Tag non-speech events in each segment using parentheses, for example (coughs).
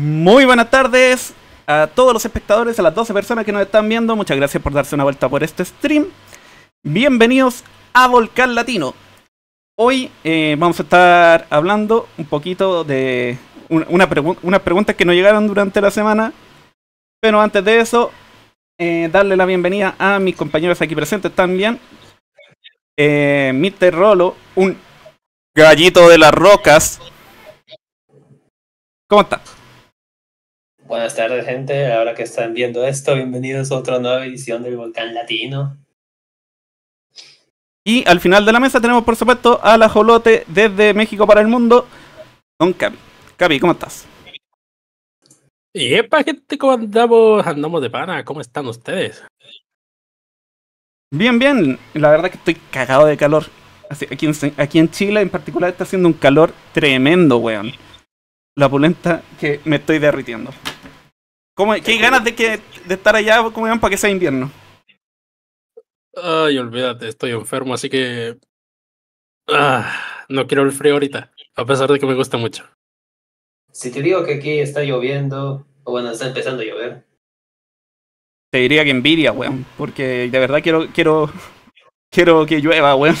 Muy buenas tardes a todos los espectadores, a las 12 personas que nos están viendo. Muchas gracias por darse una vuelta por este stream. Bienvenidos a Volcán Latino. Hoy eh, vamos a estar hablando un poquito de una, unas preguntas que nos llegaron durante la semana. Pero antes de eso, eh, darle la bienvenida a mis compañeros aquí presentes también. Eh, Mr. Rolo, un gallito de las rocas. ¿Cómo está? Buenas tardes, gente. Ahora que están viendo esto, bienvenidos a otra nueva edición del Volcán Latino. Y al final de la mesa tenemos, por supuesto, a la Jolote desde México para el mundo, Don Capi. Capi, ¿cómo estás? Y epa, gente, ¿cómo andamos? Andamos de pana, ¿cómo están ustedes? Bien, bien. La verdad que estoy cagado de calor. Aquí en, aquí en Chile en particular está haciendo un calor tremendo, weón. La pulenta que me estoy derritiendo. ¿Cómo, ¿Qué ganas de, que, de estar allá como ven, para que sea invierno? Ay, olvídate, estoy enfermo, así que. Ah, no quiero el frío ahorita, a pesar de que me gusta mucho. Si te digo que aquí está lloviendo, o bueno, está empezando a llover. Te diría que envidia, weón, porque de verdad quiero, quiero, (laughs) quiero que llueva, weón.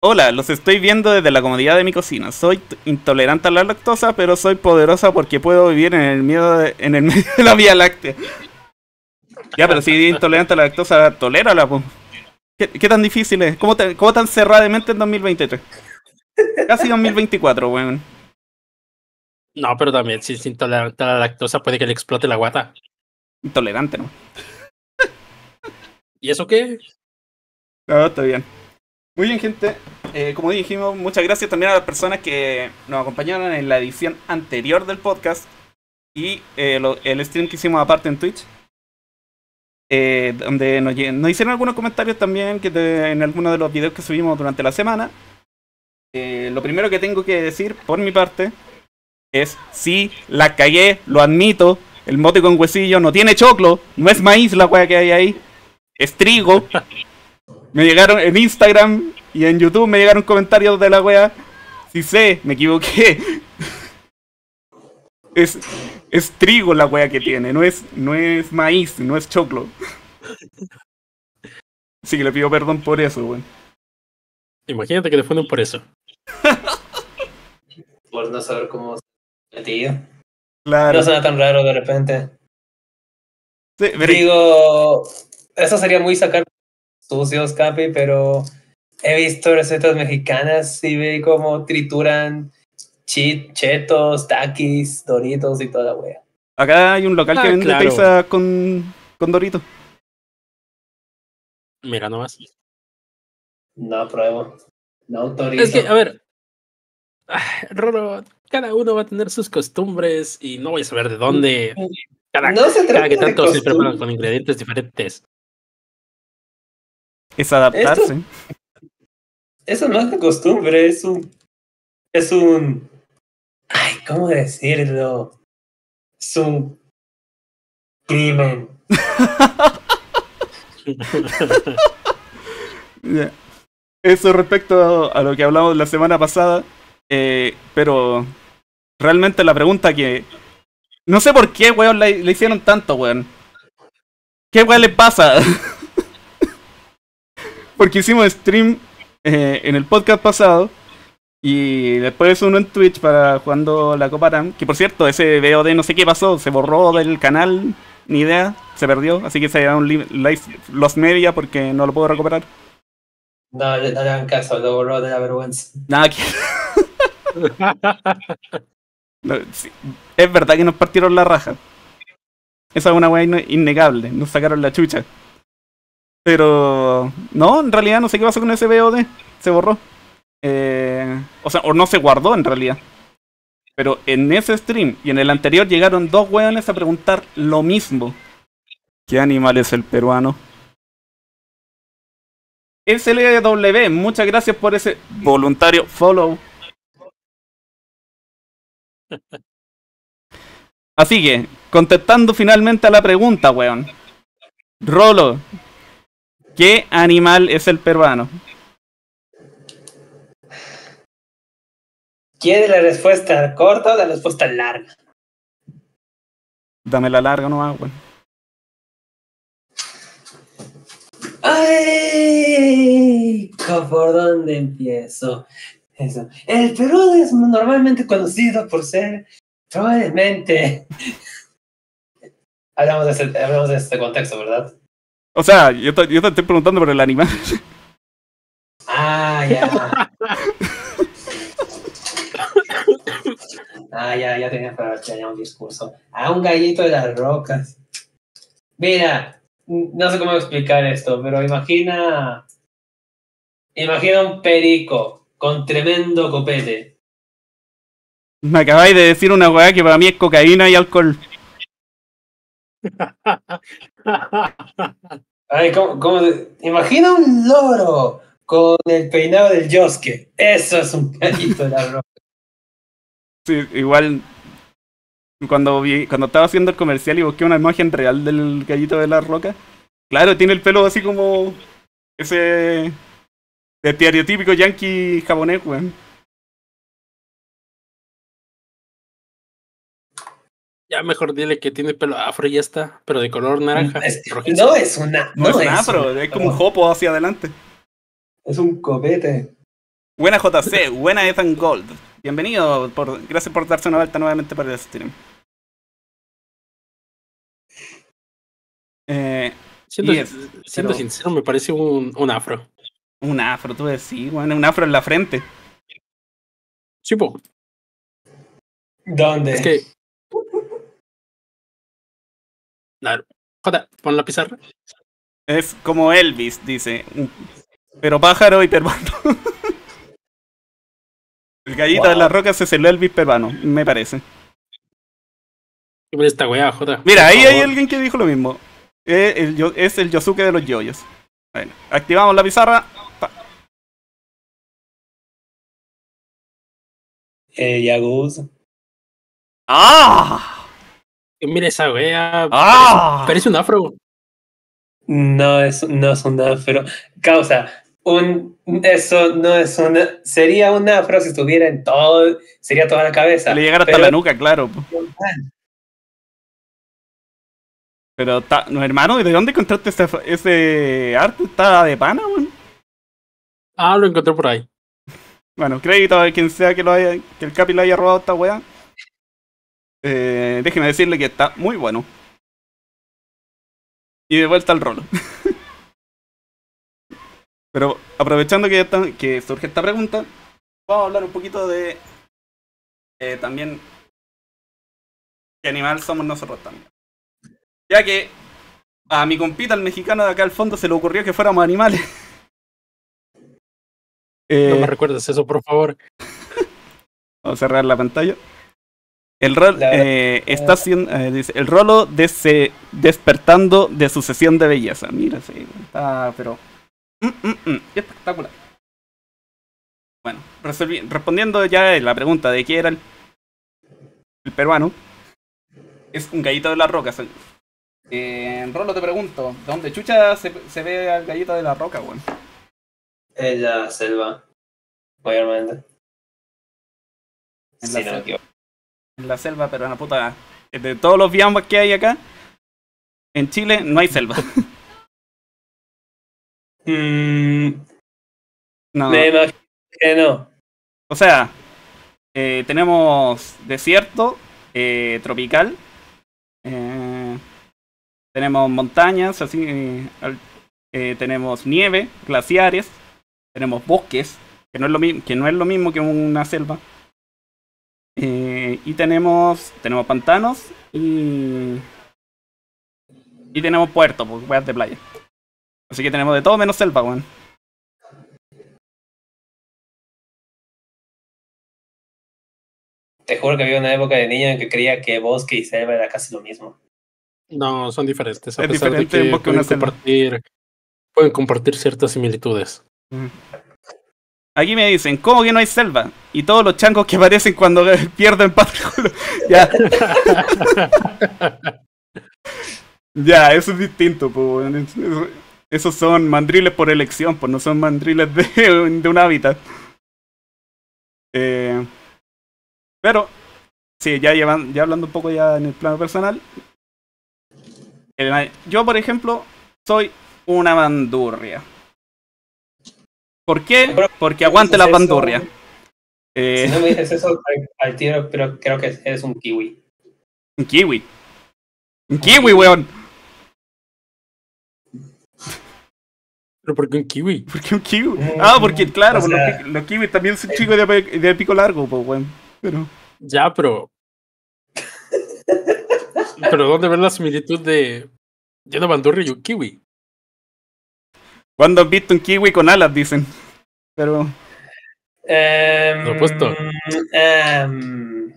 Hola, los estoy viendo desde la comodidad de mi cocina. Soy intolerante a la lactosa, pero soy poderosa porque puedo vivir en el miedo en el (laughs) medio de la Vía Láctea. Ya, pero si es intolerante a la lactosa, tolérala, pues. ¿Qué, tan difícil es? ¿Cómo, ¿Cómo, tan cerradamente en 2023? Casi 2024, weón. No, pero también si es intolerante a la lactosa puede que le explote la guata. Intolerante, ¿no? ¿Y eso qué? No, está bien. Muy bien, gente. Eh, como dijimos, muchas gracias también a las personas que nos acompañaron en la edición anterior del podcast y eh, el stream que hicimos aparte en Twitch. Eh, donde nos, hicieron algunos comentarios también que en algunos de los videos que subimos durante la semana. lo primero que tengo que decir por mi parte es: sí, la cagué, lo admito. El mote con huesillo no tiene choclo, no es maíz la weá que hay ahí, es trigo. (laughs) Me llegaron en Instagram y en YouTube me llegaron comentarios de la wea. Si sé, me equivoqué. (laughs) Es, es trigo la wea que tiene, no es, no es maíz, no es choclo. (laughs) Así que le pido perdón por eso, weón. Imagínate que te funden por eso. (laughs) por no saber cómo tío. Claro. No suena tan raro de repente. Sí, Digo, eso sería muy sacar sucios, Capi, pero he visto recetas mexicanas y ve cómo trituran chetos, taquis, doritos y toda la wea. Acá hay un local que ah, vende pizza con, con doritos. Mira nomás. No pruebo. No autorizo. Es que, a ver. Roro, cada uno va a tener sus costumbres y no voy a saber de dónde. Cada, no se cada que tanto se preparan con ingredientes diferentes. Es adaptarse. eso no es de costumbre, es un. Es un. Ay, ¿cómo decirlo? Es un. Crimen. (laughs) Eso respecto a lo que hablamos la semana pasada. Eh, pero realmente la pregunta que. No sé por qué, weón, le, le hicieron tanto, weón. ¿Qué weón le pasa? (laughs) porque hicimos stream eh, en el podcast pasado y después uno en Twitch para jugando la Copa Ram. Que por cierto, ese VOD no sé qué pasó, se borró del canal, ni idea, se perdió. Así que se llama un live los media porque no lo puedo recuperar. No, no le hagan caso, lo borró de la vergüenza. Nada, que... (laughs) es verdad que nos partieron la raja. Esa es una weá innegable, nos sacaron la chucha. Pero no, en realidad no sé qué pasó con ese VOD. Se borró. Eh, o sea, o no se guardó en realidad. Pero en ese stream y en el anterior llegaron dos weones a preguntar lo mismo. ¿Qué animal es el peruano? SLW, muchas gracias por ese voluntario follow. Así que, contestando finalmente a la pregunta, weón. Rolo, ¿Qué animal es el peruano? ¿Quiere la respuesta corta o la respuesta larga? Dame la larga nomás, weón. ¡Ay! ¿Por dónde empiezo? Eso. El Perú es normalmente conocido por ser probablemente. (laughs) hablamos, de este, hablamos de este contexto, ¿verdad? O sea, yo te, yo te estoy preguntando por el animal. Ah, ya. ah, ya, ya tenía para haya un discurso. Ah, un gallito de las rocas. Mira, no sé cómo explicar esto, pero imagina. Imagina un perico con tremendo copete. Me acabáis de decir una weá que para mí es cocaína y alcohol. (laughs) Ay, ¿cómo, cómo? Imagina un loro con el peinado del Yosuke. Eso es un gallito de la roca. Sí, igual cuando vi, cuando estaba haciendo el comercial y busqué una imagen real del gallito de la roca. Claro, tiene el pelo así como ese estereotípico yankee japonés, weón. Ya mejor dile que tiene pelo afro y ya está, pero de color naranja. no es una. No, es un afro, es como un jopo hacia adelante. Es un copete. Buena JC, buena Ethan Gold. Bienvenido, por, gracias por darse una vuelta nuevamente para el stream. Eh, siendo, sincero, me parece un, un, afro. Un afro, tú decís, bueno, un afro en la frente. Sí, po. ¿Dónde? Es que Claro. Joder, pon la pizarra. Es como Elvis, dice. Pero pájaro y peruano. (laughs) El gallito de las rocas es el Elvis peruano, me parece. Esta weá, joder. Mira, ahí hay alguien que dijo lo mismo. Es el, es el Yosuke de los yoyos. Bueno, activamos la pizarra. Eh, Yagus. ¡Ah! Mira esa wea. ¡Ah! Parece un afro. No es, no es un afro. Causa, un, eso no es una. Sería un afro si estuviera en todo. Sería toda la cabeza. Le llegara hasta la nuca, claro. Pero, no, hermano, ¿de dónde encontraste ese, ese arte? ¿Está de pana, weón? Ah, lo encontré por ahí. Bueno, crédito a quien sea que lo haya, que el Capi le haya robado esta weá. Eh, déjeme decirle que está muy bueno. Y de vuelta al rolo. (laughs) Pero aprovechando que, que surge esta pregunta, vamos a hablar un poquito de eh, también qué animal somos nosotros también. Ya que a mi compita, el mexicano de acá al fondo, se le ocurrió que fuéramos animales. (laughs) no me recuerdes eso, por favor. (laughs) Vamos a cerrar la pantalla. El rol eh, está haciendo, eh, dice, el rolo de despertando de sucesión de belleza. Mira, sí, está, pero mm, mm, mm, espectacular. Bueno, respondiendo ya la pregunta de quién era el, peruano, es un gallito de las rocas. Eh, Rolo te pregunto, ¿de dónde chucha se, ve al gallito de la roca, weón? En la selva, obviamente. En la selva en la selva, pero en la puta. De todos los biomas que hay acá, en Chile no hay selva. (laughs) Mm, no. Me imagino que no. O sea, eh, tenemos desierto eh, tropical, eh, tenemos montañas, así, tenemos nieve, glaciares, tenemos bosques, que no es lo, que no es lo mismo que una selva. Eh, y tenemos tenemos pantanos y y tenemos puertos, pues, de playa. Así que tenemos de todo menos selva, weón. Te juro que había una época de niño en que creía que bosque y selva era casi lo mismo. No, son diferentes. A es diferente de que pueden, compartir, pueden compartir ciertas similitudes. Aquí me dicen, ¿cómo que no hay selva? Y todos los changos que aparecen cuando (laughs) pierden patrimonio. (laughs) ya. (laughs) ya, eso es distinto, pues. Esos son mandriles por elección, pues no son mandriles de, de un hábitat. Eh, Pero, sí, ya, llevan, ya hablando un poco ya en el plano personal. yo, por ejemplo, soy una bandurria. ¿Por qué? Porque aguante la bandurria. Eh, si no me dices eso al, tiro, pero creo que eres un kiwi. Un kiwi. Un kiwi, weón. ¿Pero por qué un kiwi? ¿Por qué un kiwi? Mm, ah, porque claro, los, kiwis también son chicos de, pico largo, pues, weón. Pero... Ya, pero. (laughs) pero ¿dónde ves la similitud de. Yo no bandurria y un kiwi? ¿Cuándo has visto un kiwi con alas? Dicen. Pero. Um, Lo he puesto. Um,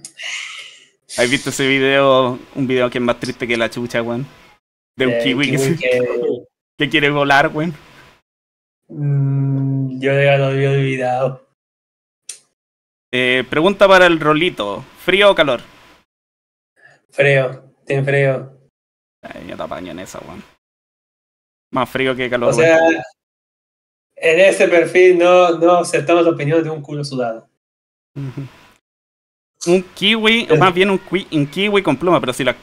¿Has visto ese video? Un video que es más triste que la chucha, weón. De un kiwi, (laughs) que, quiere volar, weón. Mm, yo ya lo había olvidado. Eh, pregunta para el rolito: ¿frío o calor? Frío, tiene frío. Ay, ya te apaño en esa, weón. Más frío que calor. O sea, en ese perfil no, no aceptamos la opinión de un culo sudado. Un kiwi, o (laughs) más bien un, un, kiwi con pluma, pero si la.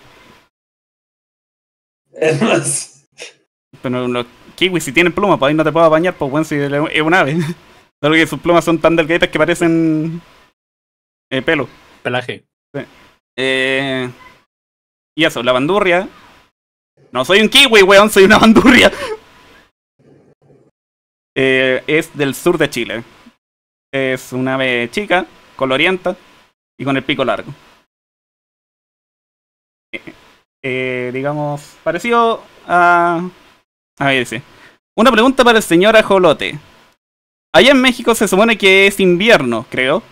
Es más. Pero los kiwis, si tienen pluma, pues ahí no te puedo bañar, pues bueno, si es un ave. (laughs) Solo que sus plumas son tan delgaditas que parecen. Eh, pelo. Pelaje. Sí. Eh, y eso, la bandurria no soy un kiwi, weón, soy una bandurria. (laughs) Eh, es del sur de Chile. Es una ave chica, colorienta y con el pico largo. Eh, eh, digamos, parecido a... A ver, dice. Una pregunta para el señor Ajolote. Allá en México se supone que es invierno, creo.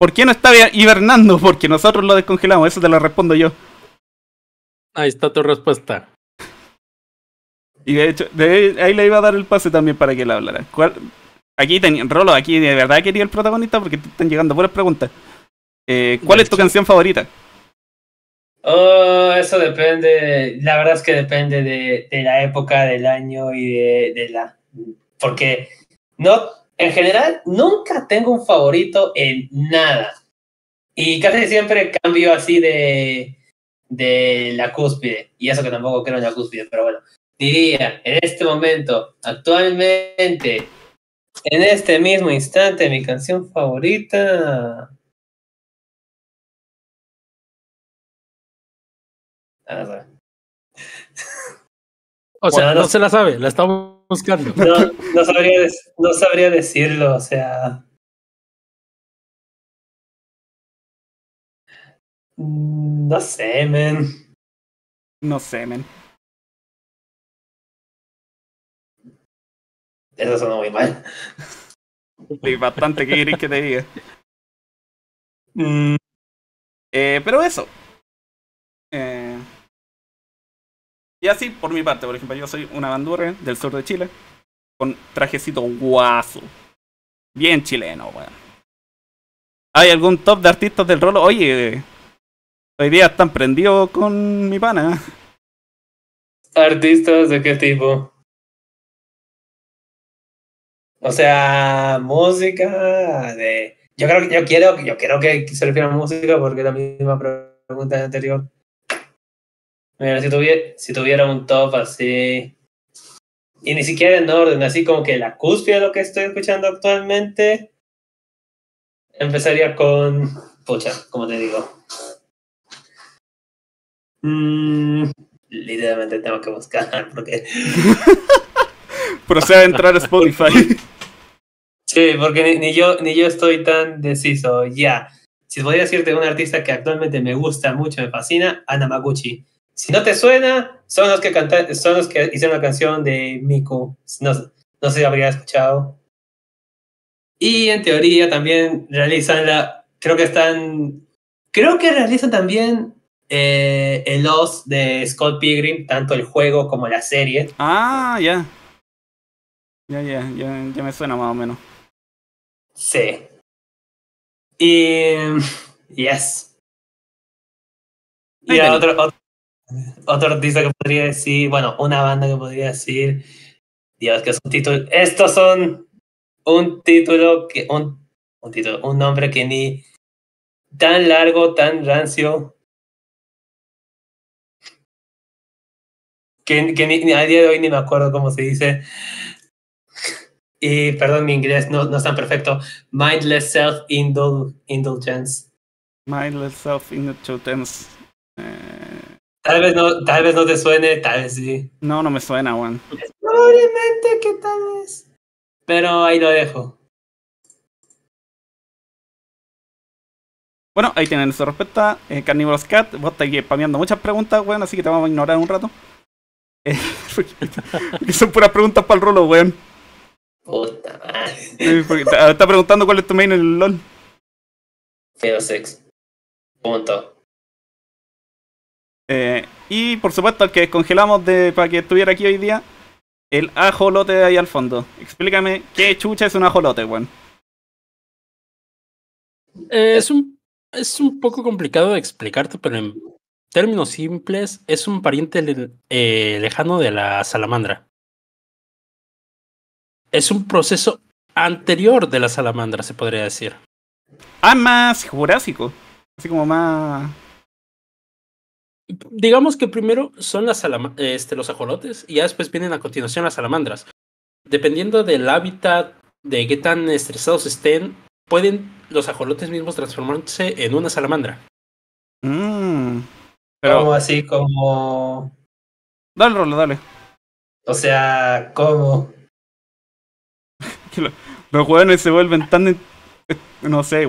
¿Por qué no está hibernando? Porque nosotros lo descongelamos, eso te lo respondo yo. Ahí está tu respuesta. Y de hecho, ahí le iba a dar el pase también para que él hablara. ¿Cuál? Aquí tenía, Rolo, aquí de verdad quería el protagonista porque te están llegando buenas preguntas. Eh, ¿Cuál es tu canción favorita? Oh, eso depende, la verdad es que depende de, de la época del año y de, de, la... Porque no, en general, nunca tengo un favorito en nada. Y casi siempre cambio así de, de la cúspide. Y eso que tampoco creo en la cúspide, pero bueno diría en este momento, actualmente, en este mismo instante, mi canción favorita. O sea, no, se la sabe, la estamos buscando. No, no, sabría, no sabría decirlo, o sea. Mm, no sé, men. No sé, men. Eso suena muy mal. Sí, bastante que querés que te diga. Mm. Eh, pero eso. Eh, y así, por mi parte, por ejemplo, yo soy una bandurria del sur de Chile. Con trajecito guaso. Bien chileno, weón. ¿Hay algún top de artistas del rolo? Oye, hoy día están prendidos con mi pana. ¿Artistas de qué tipo? O sea, música de. Yo creo que yo quiero, yo quiero que se refiera a música porque la misma pregunta anterior. Mira, si tuviera, si tuviera un top así. Y ni siquiera en orden, así como que la cúspide de lo que estoy escuchando actualmente. Empezaría con. Pucha, como te digo. Mm, literalmente tengo que buscar porque. (laughs) Procede a entrar a Spotify. Sí, porque ni, yo, ni yo estoy tan deciso. Ya. Si podría decirte un artista que actualmente me gusta mucho, me fascina, Anamaguchi. Si no te suena, son los que cantan, son los que hicieron la canción de Miku. No, no sé si habría escuchado. Y en teoría también realizan la. Creo que están. Creo que realizan también eh, el Lost de Scott Pilgrim, tanto el juego como la serie. Ah, ya. Ya, ya, ya, ya me suena más o menos. Sí. Y. Yes. Y otro, otro, artista que podría decir, bueno, una banda que podría decir, Dios, que es un título. Estos son un título que. Un, un título, un nombre que ni. tan largo, tan rancio, que, que ni, a día de hoy ni me acuerdo cómo se dice. Y perdón, mi inglés no, no es tan perfecto. Mindless self-indulgence. Mindless self-indulgence. Eh... Tal vez no, tal vez no te suene, tal vez sí. No, no me suena, Juan. Probablemente que tal vez. Pero ahí lo dejo. Bueno, ahí tienen su respuesta. Eh, Carnivorous Cat, vos estás spameando muchas preguntas, weón, así que te vamos a ignorar un rato. Eh, (laughs) porque son puras preguntas para el rolo, weón. Puta madre. está preguntando cuál es tu main en el LOL. Feo sex. Punto. Eh, y por supuesto, el que descongelamos de, para que estuviera aquí hoy día, el ajolote de ahí al fondo. Explícame qué chucha es un ajolote, weón. Eh, es, un, es un poco complicado de explicarte, pero en términos simples, es un pariente eh, lejano de la salamandra. Es un proceso anterior de la salamandra, se podría decir. Ah, más jurásico. Así como más digamos que primero son las este, los ajolotes y ya después vienen a continuación las salamandras. Dependiendo del hábitat, de qué tan estresados estén, pueden los ajolotes mismos transformarse en una salamandra. Mm, pero... Como así, como... Dale, Rolo, dale. O sea, ¿cómo? Los jóvenes se vuelven tan, no sé,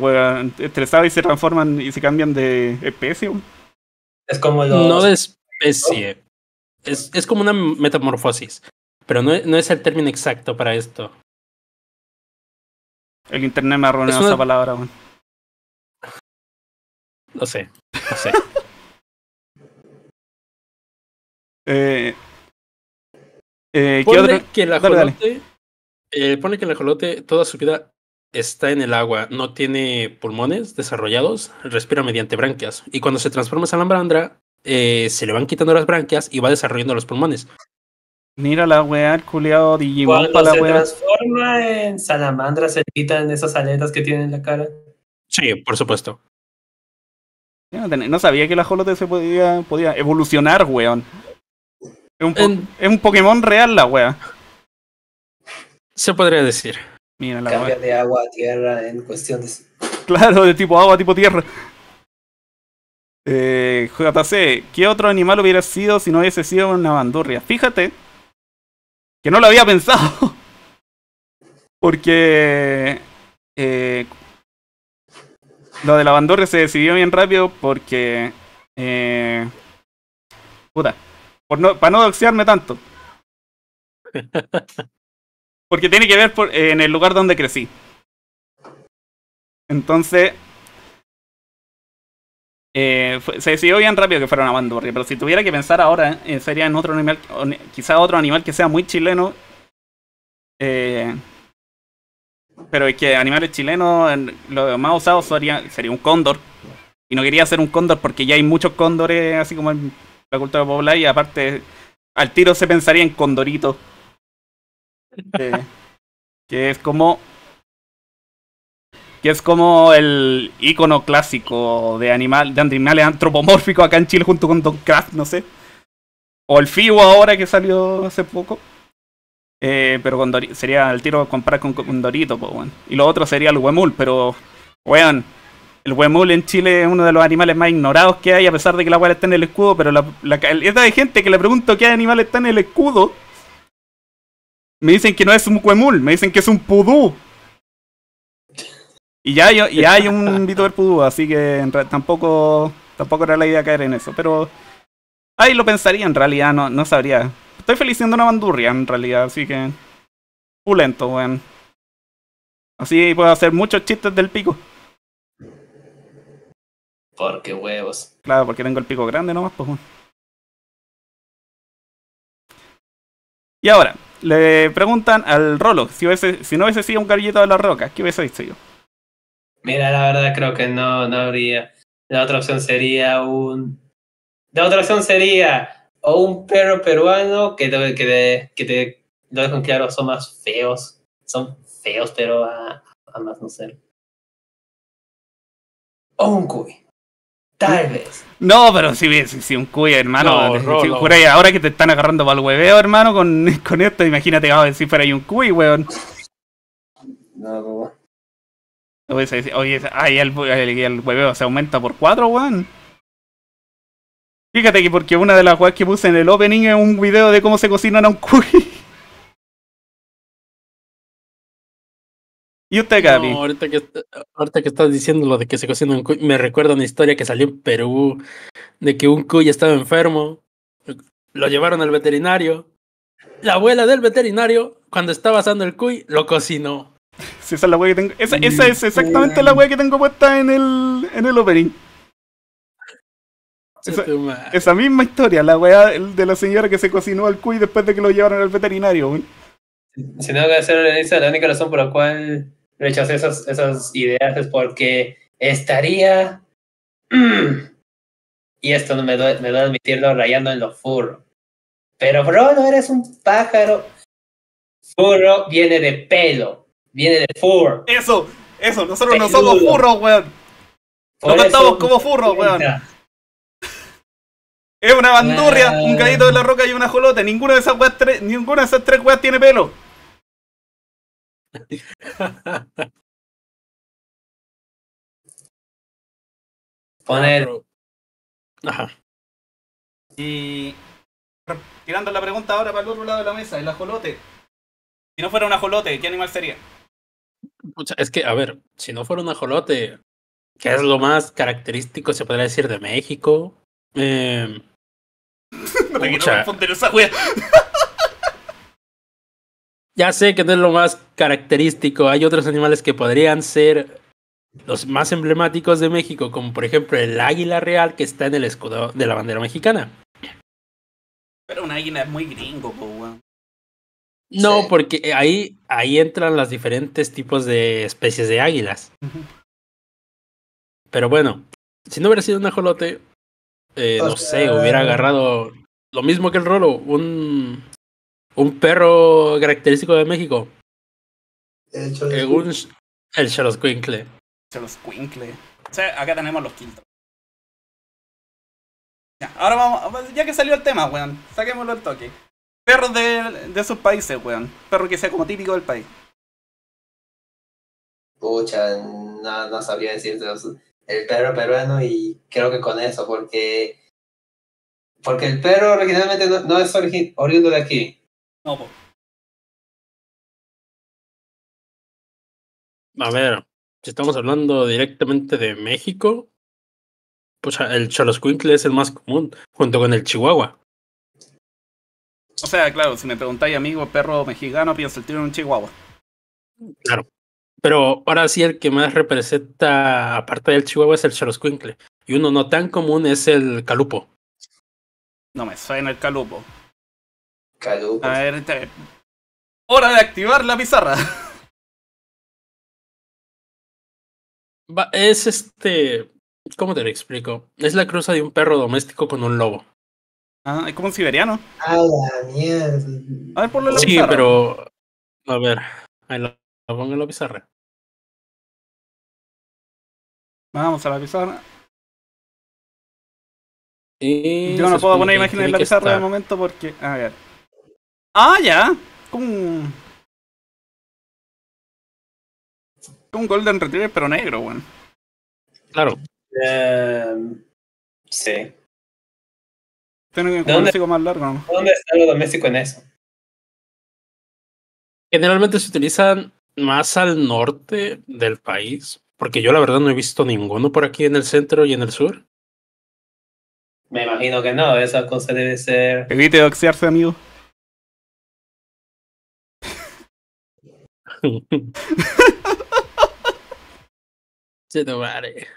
estresados y se transforman y se cambian de especie. Es como los... No de especie. Es, es como una metamorfosis. Pero no, no es el término exacto para esto. El internet me ha arruinado esa palabra, man. No sé, no sé. (laughs) eh, eh, ¿qué otro? que el ajolote, eh, pone que el ajolote toda su vida está en el agua, no tiene pulmones desarrollados, respira mediante branquias. Y cuando se transforma en salamandra, eh, se le van quitando las branquias y va desarrollando los pulmones. Mira la weá, el culiado Digimon Cuando se transforma en salamandra, se quitan esas aletas que tiene en la cara. Sí, por supuesto. No sabía que el ajolote se podía, podía evolucionar, weón. Es un, es un Pokémon real la weá. Se podría decir. Mira la Cambia de agua a tierra en cuestión de... Claro, de tipo agua, tipo tierra. Eh, JC, ¿qué otro animal hubiera sido si no hubiese sido una bandurria? Fíjate que no lo había pensado. (laughs) Porque eh, lo de la bandurria se decidió bien rápido porque... Eh, puta, por no, para no doxearme tanto. (laughs) Porque tiene que ver por, en el lugar donde crecí. Entonces, eh, se decidió bien rápido que fuera una bandurria. Pero si tuviera que pensar ahora, eh, sería en otro animal, quizá otro animal que sea muy chileno. Eh, pero es que animales chilenos, lo más usado sería, sería un cóndor. Y no quería hacer un cóndor porque ya hay muchos cóndores, así como en la cultura popular. Y aparte, al tiro se pensaría en condorito (laughs) que es como. Que es como el icono clásico de animal, de animales antropomórficos acá en Chile junto con Don Craft, no sé. O el FIBO ahora que salió hace poco. Eh, pero con sería el tiro comprar con, con Dorito, Y lo otro sería el huemul, pero, weón, el huemul en Chile es uno de los animales más ignorados que hay, a pesar de que la weá está en el escudo, pero la, la de gente que le pregunto qué animal está en el escudo me dicen que no es un cuemul, me dicen que es un pudú. Y ya hay, ya hay un (laughs) Vitover pudú, así que tampoco, tampoco era la idea caer en eso. Pero ahí lo pensaría en realidad, no, no sabría. Estoy feliciendo una bandurria en realidad, así que. Pulento, weón. Así puedo hacer muchos chistes del pico. Porque huevos. Claro, porque tengo el pico grande nomás, pues. Y ahora, le preguntan al Rolo si, si no hubiese sido un gallito de la roca, ¿qué hubiese dicho yo? Mira, la verdad creo que no, no habría. La otra opción sería un. La otra opción sería o un perro peruano que te, que que te lo dejan claro, son más feos. Son feos, pero a, a más no ser. o un cuy. Tal vez. No, pero si, si, un cuy, hermano. ahora que te están agarrando para el hueveo, hermano, con, (laughs) con esto, imagínate, a ver si fuera ahí un cuy, weón. No, no. Oye, oye ahí el, el, hueveo se aumenta por cuatro, weón. Fíjate que porque una de las weas que puse en el opening es un video de cómo se cocina a un cuy. (laughs) ¿Y usted, Gaby? No, ahorita que, ahorita que estás diciendo lo de que se cocina un cuy, me recuerda una historia que salió en Perú de que un cuy estaba enfermo, lo llevaron al veterinario. La abuela del veterinario, cuando estaba asando el cuy, lo cocinó. Sí, esa es la wea que tengo. Esa, esa es exactamente la wea que tengo puesta en el, en el opening. Esa, misma historia, la wea de la señora que se cocinó al cuy después de que lo llevaron al veterinario. Si no, a hacer la única razón por la cual rechacé esas, esas ideas es porque estaría. y esto no me duele, me admitirlo rayando en lo furro. Pero, bro, no eres un pájaro. Furro viene de pelo, viene de fur. Eso, eso, nosotros no somos furros, weón. No cantamos como furros, weón. Es una bandurria, un gallito de la roca y una jolote. Ninguna de esas ninguna de esas tres weas tiene pelo. (laughs) Poner. Ajá. Y tirando la pregunta ahora para el otro lado de la mesa, el ajolote. Si no fuera un ajolote, ¿qué animal sería? Es que, a ver, si no fuera un ajolote, ¿qué es lo más característico, se podría decir, de México? Eh, (laughs) no te quiero responder esa wea. Ya sé que no es lo más característico. Hay otros animales que podrían ser los más emblemáticos de México, como por ejemplo el águila real que está en el escudo de la bandera mexicana. Pero un águila es muy gringo, weón. No, porque ahí, ahí entran los diferentes tipos de especies de águilas. Pero bueno, si no hubiera sido un ajolote, eh, no sé, hubiera agarrado lo mismo que el rolo, un un perro característico de México. El Choloscuincle. El Choloscuincle. Choloscuincle. O sea, acá tenemos los quintos. Ya, ahora vamos, ya que salió el tema, weón, saquémoslo al toque. Perros de, de esos países, weón. Perro que sea como típico del país. Pucha, no, no sabría decirte el perro peruano y creo que con eso, porque porque el perro originalmente no, es oriundo de aquí. A ver, si estamos hablando directamente de México, pues el Choloscuincle es el más común, junto con el Chihuahua. O sea, claro, si me preguntáis, amigo, perro mexicano, pienso el tiro en un Chihuahua. Claro. Pero ahora sí el que más representa, aparte del Chihuahua, es el Choloscuincle. Y uno no tan común es el Calupo. No me suena el Calupo. A ver, hora de activar la pizarra. (laughs) es este. ¿Cómo te lo explico? Es la cruza de un perro doméstico con un lobo. Ah, es como un siberiano. A la mierda. A ver, ponle la sí, pero. A ver, ahí lo, pongo en la pizarra. Vamos a la pizarra. Yo no puedo poner imágenes en la pizarra de momento porque. A ver. Ah, ya. Como un... un Golden Retriever, pero negro, weón. Claro. Em, sí. Tiene un doméstico más largo, ¿no? ¿Dónde está lo doméstico en eso? Generalmente se utilizan más al norte del país, porque yo la verdad no he visto ninguno por aquí en el centro y en el sur. Me imagino que no, esa cosa debe ser. Evite doxearse, amigo. (laughs) Se vale.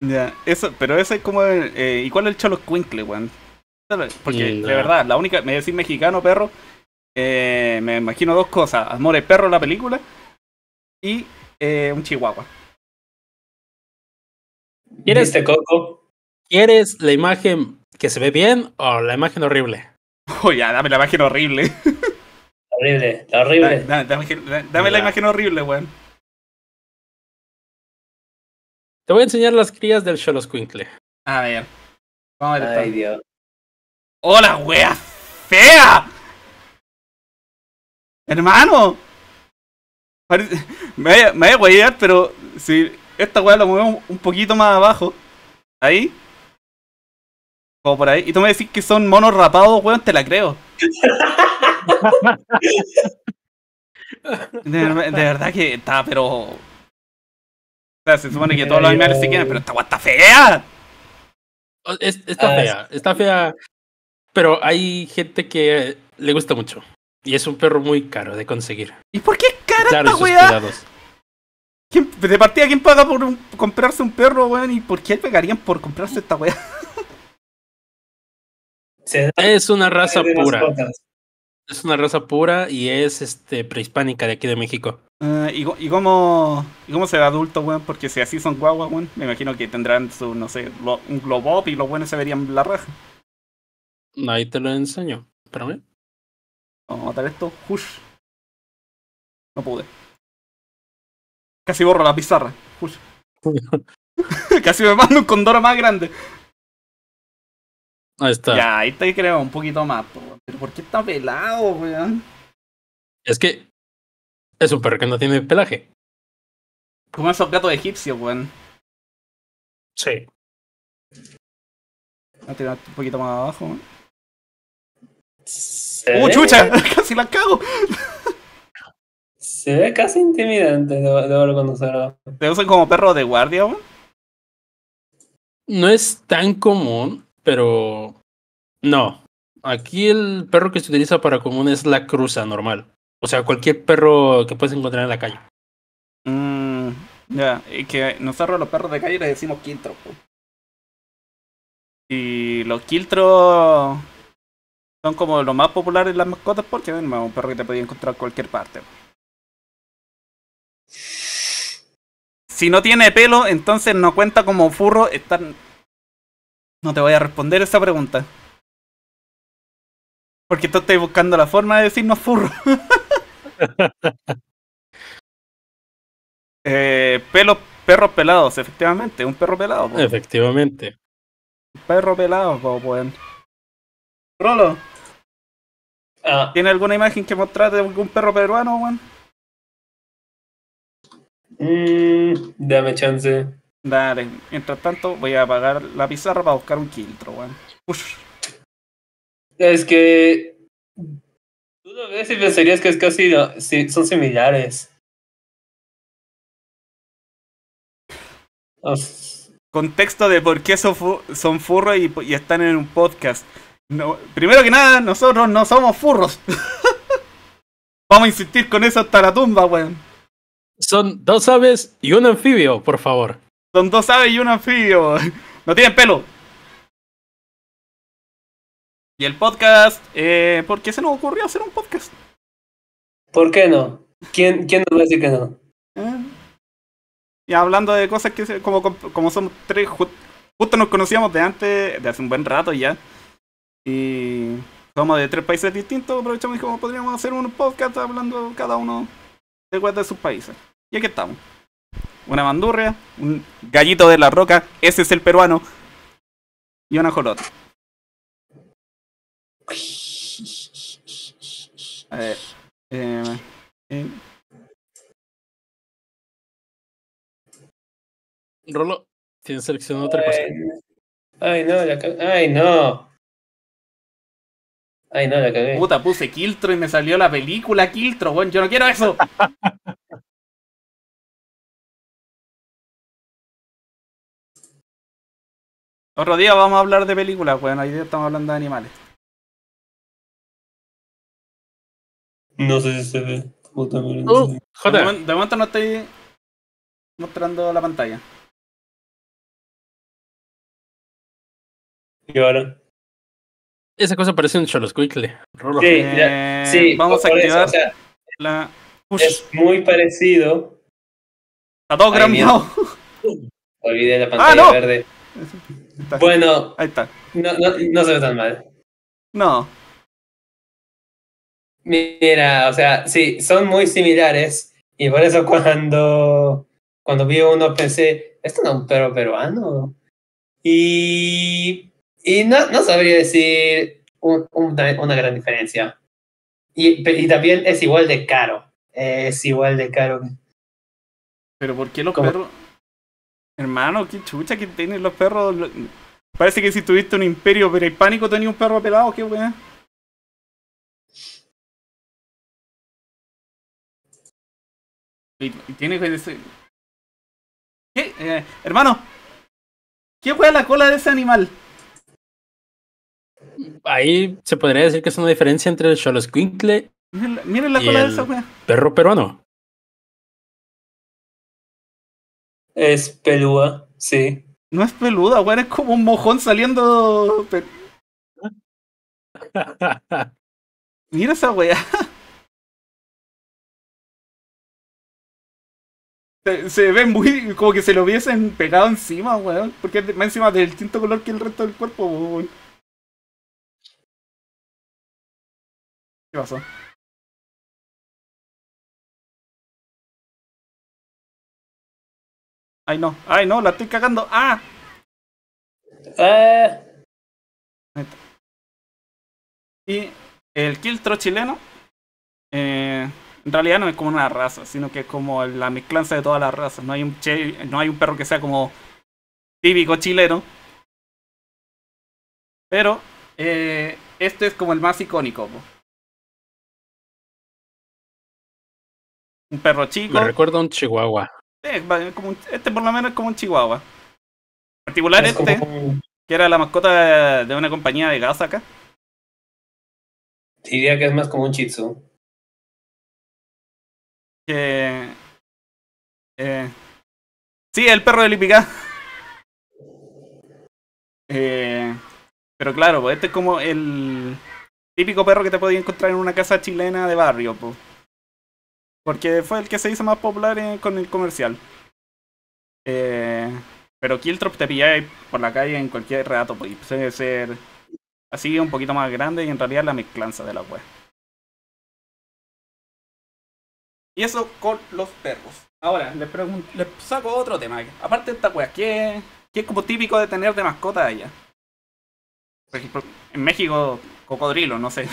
Ya, eso, pero ese es como. Eh, ¿Y cuál es el Cholo Quinkle, weón? Porque, de verdad, la única. Me decís mexicano, perro. Eh, me imagino dos cosas: Amor perro, la película. Y eh, un chihuahua. ¿Quieres, Coco? ¿Quieres la imagen que se ve bien o la imagen horrible? (laughs) Oh, ya, dame la imagen horrible. (laughs) Horrible, horrible. Dame, dame, la imagen horrible, weón. Te voy a enseñar las crías del Xoloscuincle. A ver. Vamos a ver. Ay, Dios. ¡Hola, wea fea! Hermano. (laughs) Me voy a guayar, pero si esta wea la movemos un poquito más abajo. Ahí. Como por ahí. Y tú me decís que son monos rapados, weón, te la creo. (laughs) de, verdad que está, pero. O sea, se supone que todos los animales se quieren, pero esta está fea. está ah, fea, está fea. Pero hay gente que le gusta mucho. Y es un perro muy caro de conseguir. ¿Y por qué es cara esta weá? de partida, ¿quién paga por comprarse un perro, weón? ¿Y por qué pegarían por comprarse esta weá? Es una raza pura. Es una raza pura y es este prehispánica de aquí de México. Uh, ¿y, ¿y, cómo, ¿Y cómo se ve adulto, weón? Porque si así son guaguas, weón, me imagino que tendrán su, no sé, un globop y los buenos se verían la raja. Ahí te lo enseño. Espérame. Vamos a matar esto. Hush. No pude. Casi borro la pizarra. Hush. (laughs) Casi me mando un condoro más grande. Ahí está. Ya, ahí te creo un poquito más. Pero ¿por qué está pelado, weón? Es que es un perro que no tiene pelaje. Como esos gatos egipcios, weón. Sí. Voy a tirar un poquito más abajo, weón. ¡Uh, chucha! (laughs) Casi la cago. Se ve casi intimidante, debo, reconocerlo. ¿Te usan como perro de guardia, weón? No es tan común, pero no. Aquí el perro que se utiliza para común es la cruza normal. O sea, cualquier perro que puedes encontrar en la calle. Mmm, ya, y que nosotros los perros de calle le decimos quiltro. Y los quiltros son como los más populares las mascotas porque es un perro que te podía encontrar en cualquier parte. Si no tiene pelo, entonces no cuenta como furro. Están... No te voy a responder esa pregunta. Porque tú estás buscando la forma de decirnos furro. (laughs) eh, pelos, perros pelados, efectivamente. Un perro pelado. Efectivamente. Un perro pelado, como pueden. Rolo. Ah. ¿Tiene alguna imagen que mostrar de algún perro peruano, weón? Mmm, dame chance. Dale, mientras tanto voy a apagar la pizarra para buscar un quiltro, weón. Es que. Tú lo ves y pensarías que es casi. Sí, son similares. Contexto de por qué son, son furros y están en un podcast. No, primero que nada, nosotros no somos furros. (laughs) Vamos a insistir con eso hasta la tumba, weón. Son dos aves y un anfibio, por favor. Son dos aves y un anfibio. No tienen pelo. Y el podcast, eh, ¿por qué se nos ocurrió hacer un podcast? ¿Por qué no? ¿Quién, quién nos va a decir que no? Eh, y hablando de cosas que como, como somos tres, justo nos conocíamos de antes, de hace un buen rato ya. Y somos de tres países distintos, aprovechamos y como podríamos hacer un podcast hablando cada uno de de sus países. Y aquí estamos. Una bandurria, un gallito de la roca, ese es el peruano, y una jolota. (laughs) A ver. Eh, eh. Rolo, tienes seleccionado otra cosa. Ay, no, ay, no. Ay, no, la cagué. Puta, puse Kiltro y me salió la película Kiltro, weón. Yo no quiero eso. (laughs) Otro día vamos a hablar de películas, weón. Hoy día estamos hablando de animales. No sé si se ve. Puta, uh, de, momento, no estoy mostrando la pantalla. ¿Y ahora? Esa cosa parece un Choloscuicle. Sí, eh, sí, vamos a activar la. Es muy parecido. Está todo cambiado. Olvidé la pantalla ah, verde. Bueno, ahí está. No, no, no se ve tan mal. No. Mira, o sea, sí, son muy similares. Y por eso cuando Cuando vi uno pensé, esto no es un perro peruano. Y, y no, no sabría decir una, gran diferencia. Y, y, también es igual de caro. Es igual de caro. Pero ¿por qué los perros? Hermano, qué chucha que tienen los perros. Parece que si tuviste un imperio prehispánico tenías un perro pelado, qué weá. Y, tiene que decir. ¿Qué? Eh, hermano, ¿qué fue la cola de ese animal? Ahí se podría decir que es una diferencia entre el Xoloscuincle. Miren, miren la cola de esa weá. Perro peruano. Es pelúa, sí. No es peluda, weón, es como un mojón saliendo. (laughs) Mira esa weá. Se, ve muy como que se lo hubiesen pegado encima, weón. Porque es más encima del distinto color que el resto del cuerpo, weón. ¿Qué pasó? Ay, no, ay, no, la estoy cagando. ¡Ah! Eh. Y el quiltro chileno, eh, en realidad no es como una raza, sino que es como la mezclanza de todas las razas. No hay un, no hay un perro que sea como típico chileno. Pero eh, este es como el más icónico. Un perro chico. Me recuerda a un chihuahua este por lo menos es como un chihuahua. En particular este, que era la mascota de una compañía de gas acá. Diría que es más como un chitsu. Que... Eh, sí, el perro de Lipica. (laughs) Eh, pero claro, pues este es como el típico perro que te podías encontrar en una casa chilena de barrio. Pues. Porque fue el que se hizo más popular con el comercial. Eh, pero Killtrop te pilláis por la calle en cualquier rato, pues ser así un poquito más grande y en realidad la mezclanza de la web. Y eso con los perros. Ahora, les, les saco otro tema. Aparte de esta wea, ¿qué, ¿qué, es como típico de tener de mascota allá? Por ejemplo, en México, cocodrilo, no sé.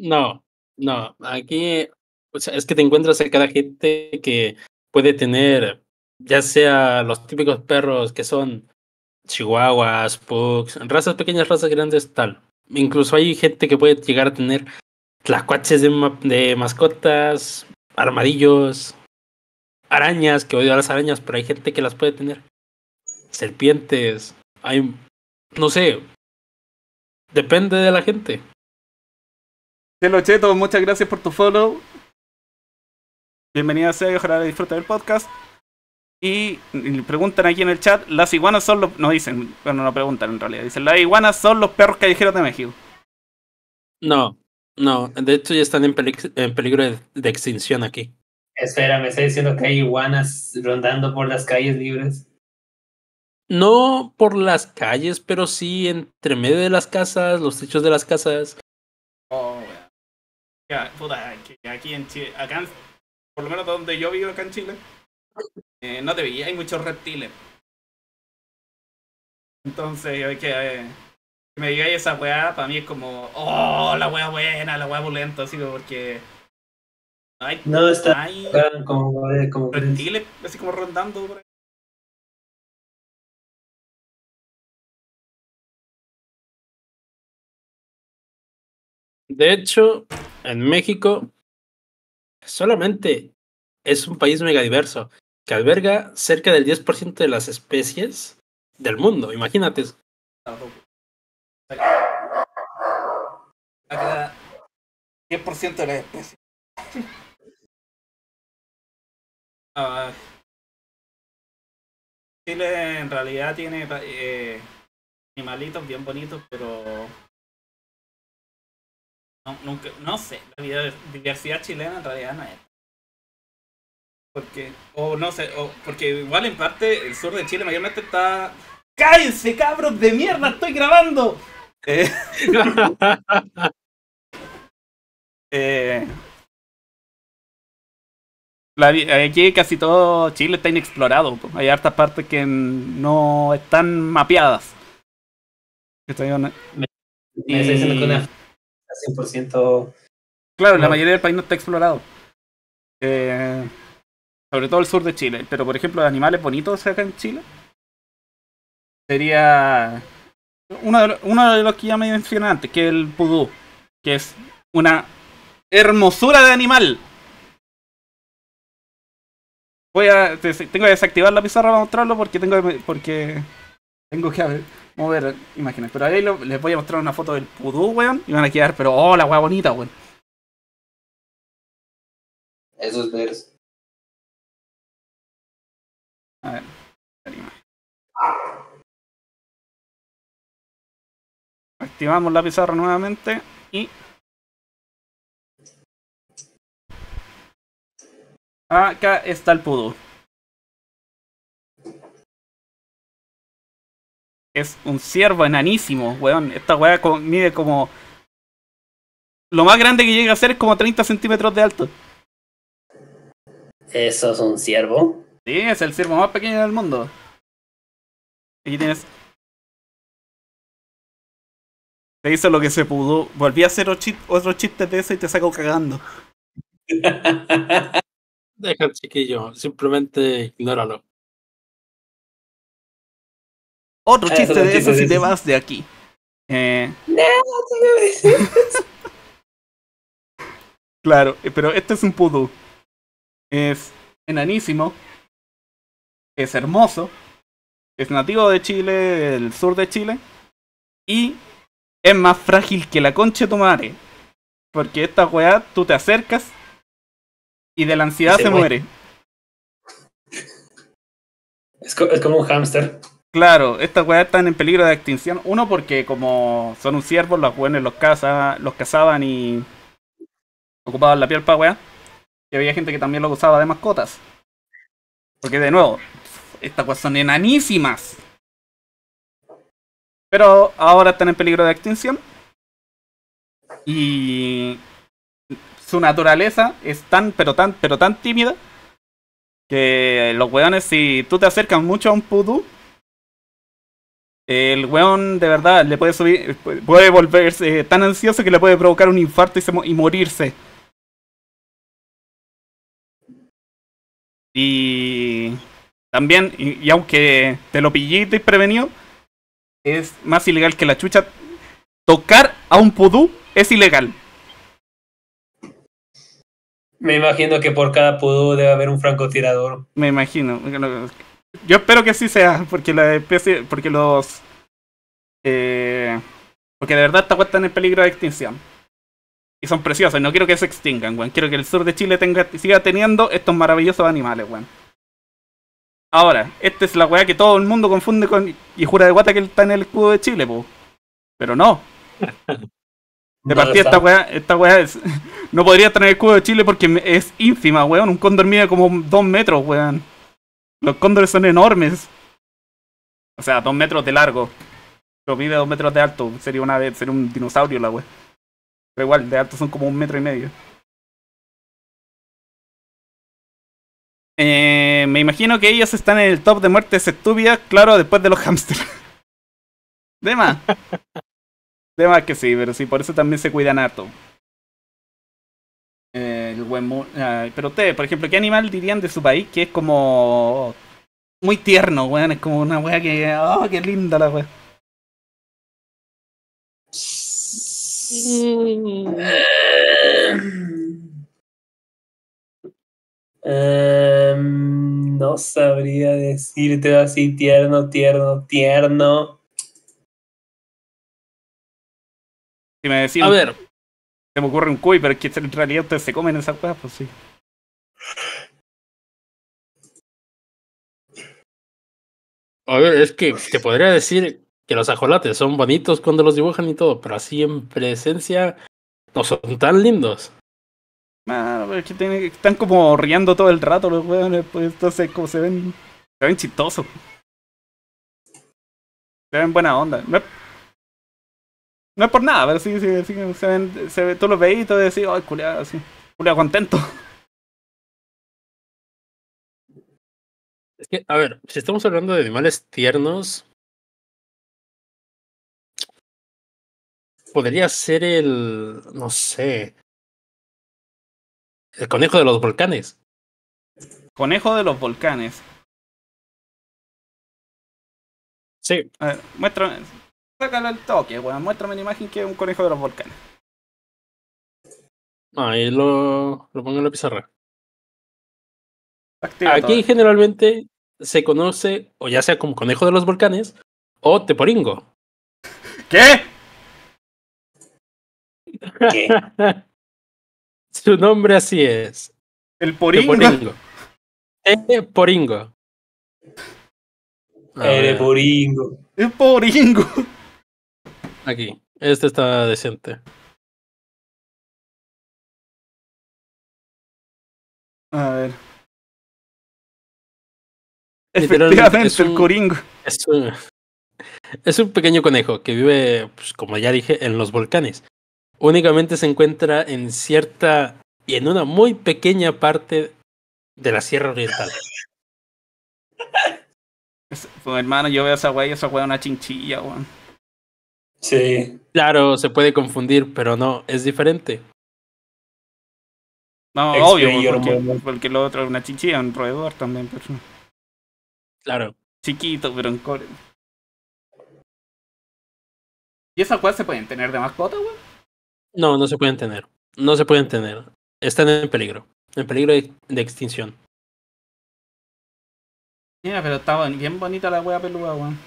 No, no. Aquí es que te encuentras a cada gente que puede tener, ya sea los típicos perros que son chihuahuas, pugs, razas pequeñas, razas grandes, tal. Incluso hay gente que puede llegar a tener tlacuaches de, de mascotas, armadillos, arañas, que odio a las arañas, pero hay gente que las puede tener. Serpientes, hay, no sé, depende de la gente. Chelo Cheto, muchas gracias por tu follow. Bienvenida sea y ojalá disfrute del podcast. Y, preguntan aquí en el chat, las iguanas son los... No dicen, bueno, no preguntan en realidad. Dicen, las iguanas son los perros callejeros de México. No, no. De hecho ya están en, peligro de, extinción aquí. Espera, ¿me está diciendo que hay iguanas rondando por las calles libres? No por las calles, pero sí entre medio de las casas, los techos de las casas. Oh, ya, puta, aquí en Chile, acá por lo menos donde yo vivo acá en Chile, eh, no te veía, hay muchos reptiles. Entonces, que, eh, que me digáis esa weá, para mí es como, oh, la weá buena, la weá bulenta, así porque. Hay, no está hay como, como reptiles, así como rondando por ahí. De hecho, en México solamente es un país megadiverso que alberga cerca del 10% de las especies del mundo. Imagínate. 10% de las especies. Ah, Chile en realidad tiene eh, animalitos bien bonitos, pero no, nunca, no sé, la diversidad chilena en realidad no es. Porque, o no sé, o porque igual en parte el sur de Chile mayormente está. ¡Cállense, cabros de mierda! ¡Estoy grabando! Eh, (laughs) (laughs) eh, aquí casi todo Chile está inexplorado. Hay hartas partes que no están mapeadas. Me, me diciendo que una 100%. Claro, la mayoría del país no está explorado. Eh, sobre todo el sur de Chile. Pero por ejemplo, animales bonitos acá en Chile. Sería uno de, los, uno de los que ya me mencioné antes, que es el pudú. Que es una hermosura de animal. Voy a. Tengo que desactivar la pizarra para mostrarlo porque tengo porque tengo que mover imágenes. Pero ahí les voy a mostrar una foto del pudú, weón. Y van a quedar, pero oh, la weá bonita, weón. Eso es ver. A ver. Activamos la pizarra nuevamente y acá está el pudo. Es un ciervo enanísimo, weón. Esta weá mide como... Lo más grande que llega a ser es como 30 centímetros de alto. ¿Eso es un ciervo? Sí, es el ciervo más pequeño del mundo. Aquí tienes. Te hizo lo que se pudo. Volví a hacer otro chiste de eso y te saco cagando. (laughs) Deja chiquillo, simplemente ignóralo. Otro ah, chiste de eso si te vas de aquí. Eh... (laughs) claro, eh, pero este es un pudú. Es enanísimo, es hermoso, es nativo de Chile, del sur de Chile, y es más frágil que la concha de tu madre. Porque esta weá, tú te acercas y de la ansiedad se, muere. Es, como un hámster. Claro, estas weas están en peligro de extinción. Uno, porque como son un ciervo, los weones los, caza, los cazaban y ocupaban la piel para weá. Y había gente que también lo usaba de mascotas. Porque de nuevo, estas cosas son enanísimas. Pero ahora están en peligro de extinción. Y su naturaleza es tan, pero tan, pero tan tímida que los weones, si tú te acercas mucho a un pudú, el weón de verdad le puede subir, puede volverse tan ansioso que le puede provocar un infarto y, y morirse. Y también, y, aunque te lo pilliste y prevenido, es más ilegal que la chucha. Tocar a un pudú es ilegal. Me imagino que por cada pudú debe haber un francotirador. Me imagino. Yo espero que sí sea, porque la especie, porque los, eh, porque de verdad esta están en peligro de extinción. Y son preciosos, no quiero que se extingan, weón. Quiero que el sur de Chile tenga, siga teniendo estos maravillosos animales, weón. Ahora, esta es la weá que todo el mundo confunde con. Y jura de guata que él está en el escudo de Chile, po. Pero no. (laughs) De partida, esta weá, esta weá es. (laughs) No podría estar en el escudo de Chile porque es ínfima, weón. Un cóndor mide como dos metros, weón. Los cóndores son enormes. O sea, dos metros de largo. Pero mide dos metros de alto. Sería una vez, sería un dinosaurio la weá. Pero igual, de alto son como un metro y medio. Eh, me imagino que ellos están en el top de muertes estúpidas, claro, después de los (laughs) hamsters. de más que sí, pero sí, por eso también se cuidan harto. El buen pero ustedes, por ejemplo, ¿qué animal dirían de su país que es como muy tierno, weón? Es como una weá que. ¡Oh, qué linda la weá! Em, no sabría decirte así tierno, tierno, tierno. Si me decís. A ver. Se me ocurre un cuy, pero es que en realidad ustedes se comen esas cosas, pues sí. A ver, es que te podría decir que los ajolates son bonitos cuando los dibujan y todo, pero así en presencia no son tan lindos. Ah, es que están como riendo todo el rato los weones, pues entonces como se ven, se ven chistosos. Se ven buena onda. No es, por nada, pero sí, sí, sí se ven, se ve, tú los veis y tú decís, ay, culiado, así, culiado contento. Es que, a ver, si estamos hablando de animales tiernos, podría ser el, no sé, el conejo de los volcanes. Conejo de los volcanes. Sí. A ver, muéstrame. Sácalo el toque, weón. Muéstrame una imagen que es un conejo de los volcanes. Ahí lo, lo pongo en la pizarra. Aquí generalmente se conoce, o ya sea como conejo de los volcanes, o teporingo. (laughs) ¿Qué? ¿Qué? (laughs) Su nombre así es. El poringo. Teporingo. (laughs) poringo. El poringo. El poringo. Aquí. Este está decente. A ver. Efectivamente, es el coringo. Es un, es un pequeño conejo que vive, pues, como ya dije, en los volcanes. Únicamente se encuentra en cierta y en una muy pequeña parte de la Sierra Oriental. Pues, hermano, yo veo a esa wey, esa wey una chinchilla, weón. Sí. Claro, se puede confundir, pero no, es diferente. No, obvio, porque, porque, lo otro es una chinchilla, un roedor también, pero... Claro. Chiquito, pero en core. ¿Y esas weas se pueden tener de mascota, weón? No, no se pueden tener. No se pueden tener. Están en peligro. En peligro de, extinción. Mira, pero está bien bonita la wea peluda, weón.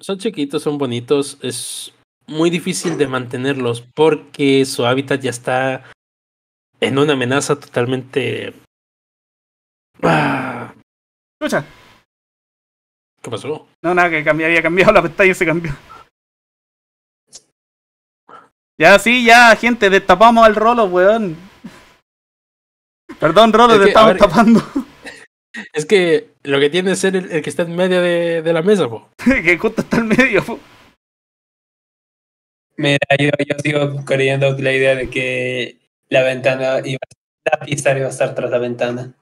Son chiquitos, son bonitos. Es muy difícil de mantenerlos porque su hábitat ya está en una amenaza totalmente. Ah. Escucha. ¿Qué pasó? No, nada, que cambié, había cambiado la pantalla y se cambió. Ya, sí, ya, gente, destapamos al Rolo, weón. Perdón, Rolo, te estamos tapando. Es que lo que tiene que ser el, que está en medio de, de la mesa, po. (laughs) que justo está en medio, po. Mira, yo, yo sigo creyendo la idea de que la ventana iba la pista iba a estar tras la ventana.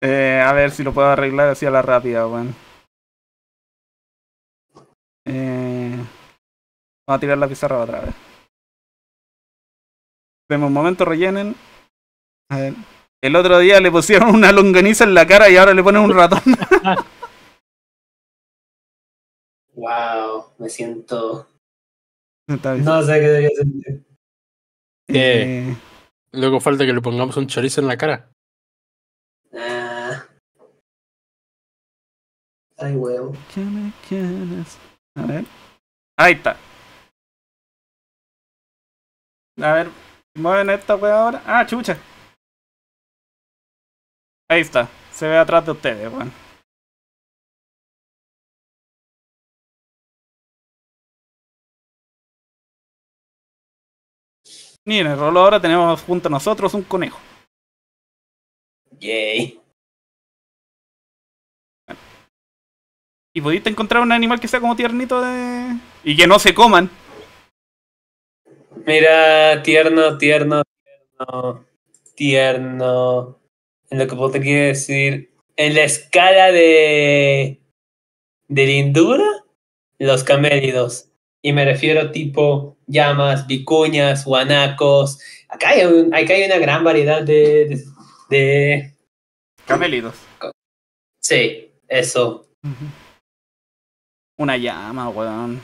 Eh, a ver si lo puedo arreglar así a la rápida, weón. Eh, vamos a tirar la pizarra otra vez. Vemos un momento, rellenen. A ver. El otro día le pusieron una longaniza en la cara y ahora le ponen un ratón. wow, me siento. (laughs) No sé qué debería sentir. Eh, Luego falta que le pongamos un chorizo en la cara. Ah. Ay, huevo. A ver. Ahí está. A ver, mueven esta wea ahora. Ah, chucha. Ahí está. Se ve atrás de ustedes, weón. Miren, Rolo, ahora tenemos junto a nosotros un conejo. Yay. ¿Y pudiste encontrar un animal que sea como tiernito de... y que no se coman? Mira, tierno, tierno, tierno, tierno. En lo que podría decir, en la escala de de lindura, los camélidos. Y me refiero tipo llamas, vicuñas, guanacos. Acá hay, acá hay una gran variedad de, de, Camélidos. Sí, eso. Una llama, weón.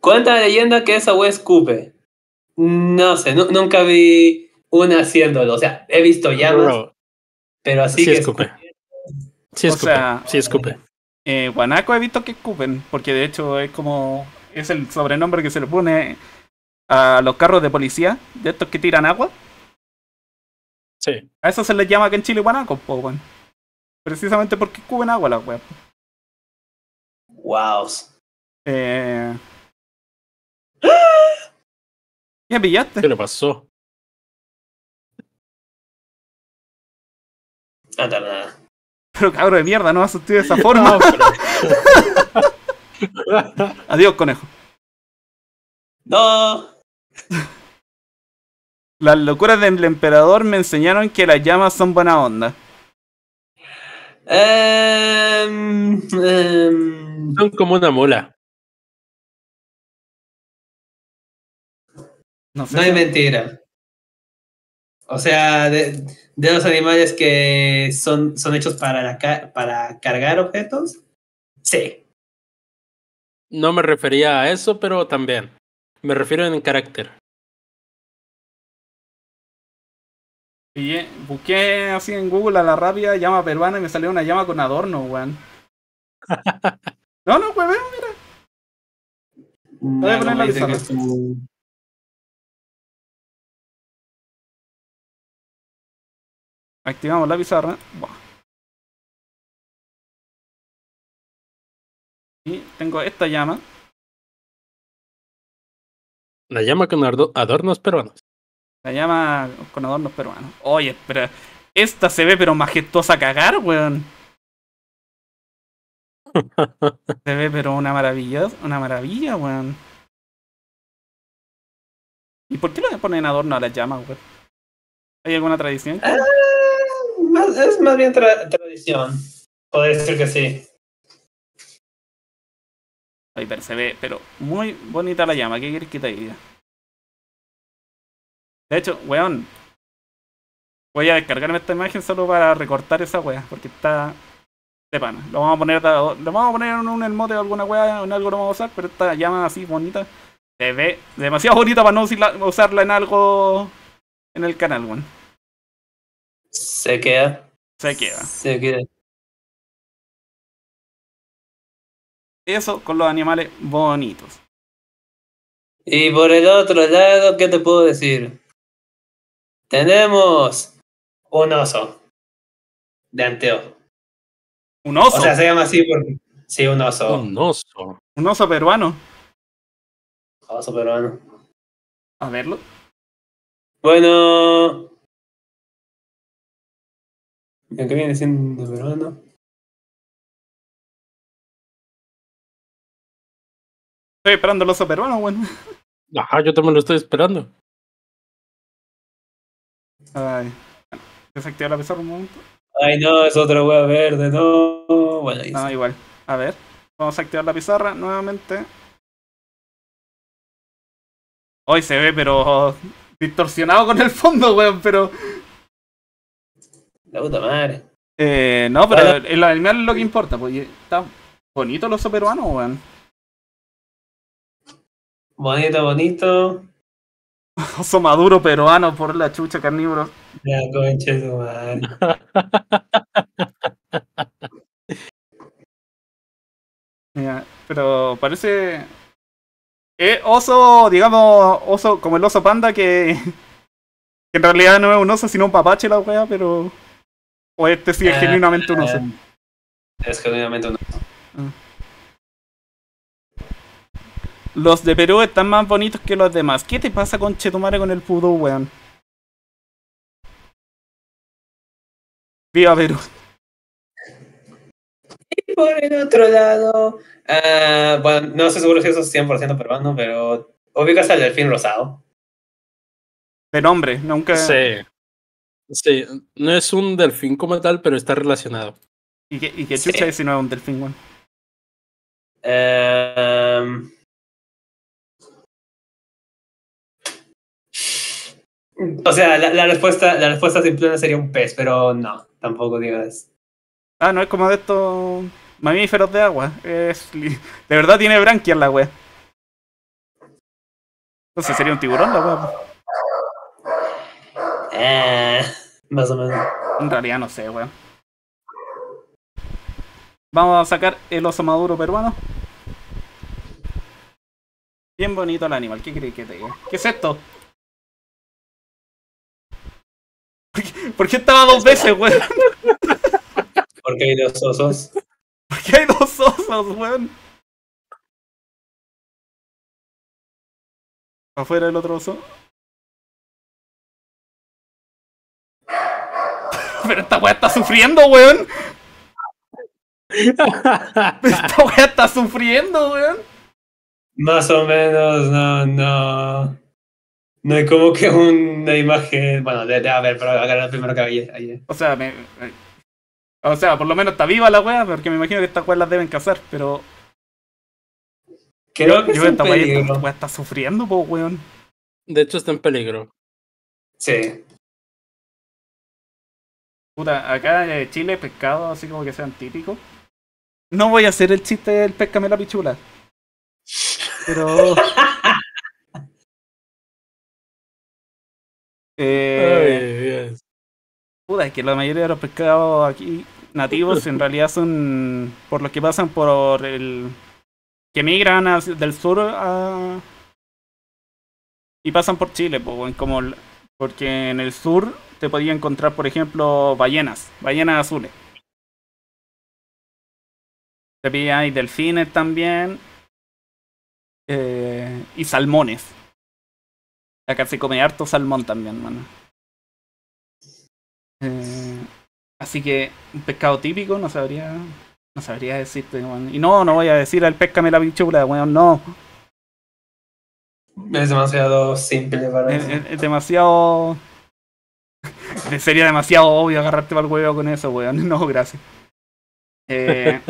Cuenta la leyenda que esa wea escupe. No sé, nunca vi una haciéndolo. O sea, he visto llamas, pero así que escupe. Sí escupe. O sea, sí escupe. Eh, guanaco he visto que escupen, porque de hecho es como. Es el sobrenombre que se le pone a los carros de policía, de estos que tiran agua. Sí. A eso se les llama acá en Chile guanaco, po, Precisamente porque escupen agua las weas. Wow. Eh. ¿Qué pillaste? ¿Qué le pasó? Nada, nada. Pero cabrón de mierda, no asusté de esa forma. (laughs) Adiós, conejo. No. Las locuras del emperador me enseñaron que las llamas son buena onda. Em, em. son como una mula. No, hay mentira. O sea, de, los animales que son, son hechos para, para cargar objetos, sí. No me refería a eso, pero también. Me refiero en carácter. Y busqué así en Google a la rabia llama peruana y me salió una llama con adorno, weón. (laughs) no, no, pues mira. Voy a poner la Activamos la pizarra. Y tengo esta llama. La llama con adornos peruanos. La llama con adornos peruanos. Oye, pero esta se ve pero majestuosa a cagar, weón. (laughs) se ve pero una maravilla, una maravilla, weón. ¿Y por qué le ponen adorno a las llamas, weón? ¿Hay alguna tradición? Es más bien tradición. Podría decir que sí. Ay, pero se ve, pero muy bonita la llama. ¿Qué quieres que te diga? De hecho, weón. Voy a descargarme esta imagen solo para recortar esa wea, porque está de pana. Lo vamos a poner, lo vamos a poner en un emote o alguna wea, en algo lo vamos a usar, pero esta llama así bonita. Se ve demasiado bonita para no usarla en algo en el canal, weón. Se queda. Se queda. Se queda. Eso con los animales bonitos. Y por el otro lado, ¿qué te puedo decir? Tenemos un oso de anteojo. ¿Un oso? O sea, se llama así porque. Sí, un oso. Un oso. Un oso peruano. Oso peruano. A verlo. Bueno. ¿En qué viene siendo peruano? Estoy esperando el oso peruano, bueno. Ajá, yo también lo estoy esperando. Ay. Desactiva la pizarra un momento. Ay, no, es otra hueá verde, no. Bueno, ahí No, igual. A ver. Vamos a activar la pizarra nuevamente. Hoy se ve, pero distorsionado con el fondo, weón, pero. La puta madre. Eh, no, pero el animal es lo que importa, pues está bonito el oso peruano, weón. Bonito, bonito. (laughs) Oso maduro peruano por la chucha carnívoro. Ya, conche tu madre. (laughs) Mira, pero parece. Eh, oso, digamos, oso como el oso panda que. (laughs) que en realidad no es un oso, sino un papache la wea, pero. O este sí es eh, genuinamente un oso. Eh, es genuinamente un oso. Ah. Los de Perú están más bonitos que los demás. ¿Qué te pasa con Chetumare con el pudo, weón? Viva Perú. Y por el otro lado, uh, bueno, no sé seguro si eso es 100% peruano, pero ubicas al delfín rosado. De nombre, nunca. Sí. Sí, no es un delfín como tal, pero está relacionado. ¿Y qué, y qué chucha es si no es un delfín, weón? Eh... O sea, la, respuesta, la respuesta simple sería un pez, pero no, tampoco digas. Ah, no es como de estos mamíferos de agua. Es, de verdad tiene branquias la wea. Entonces sería un tiburón la wea. Eh, más o menos. En realidad no sé, weón. Vamos a sacar el oso maduro peruano. Bien bonito el animal, ¿qué crees que te diga? ¿Qué es esto? (laughs) ¿Por qué estaba dos veces, weón? (laughs) Porque hay dos osos. ¿Por qué hay dos osos, weón? ¿Afuera el otro oso? Pero esta weá está sufriendo, weón. (laughs) esta weá está sufriendo, weón. Más o menos, no, no. No hay como que una imagen. Bueno, de, a ver, pero agarrar primero que ayer. O sea, me, o sea, por lo menos está viva la wea, porque me imagino que estas weas las deben cazar, pero. Creo que yo está esta wea está sufriendo, po, weón. De hecho, está en peligro. Sí. Puta, acá en Chile, pescado así como que sean típicos. No voy a hacer el chiste del pescame la pichula. Pero. (laughs) Eh, puta, es que la mayoría de los pescados aquí nativos en realidad son por los que pasan por el. que migran del sur a. y pasan por Chile, como porque en el sur te podía encontrar, por ejemplo, ballenas, ballenas azules. Te hay delfines también. Eh, y salmones. Acá se come harto salmón también, mano. Eh, así que un pescado típico no sabría. No sabría decirte, Y no, no voy a decir al pescame la pinchula, weón, no. Es demasiado simple para es, es, demasiado. (laughs) Sería demasiado obvio agarrarte para el huevo con eso, weón. (laughs) No, gracias. Eh...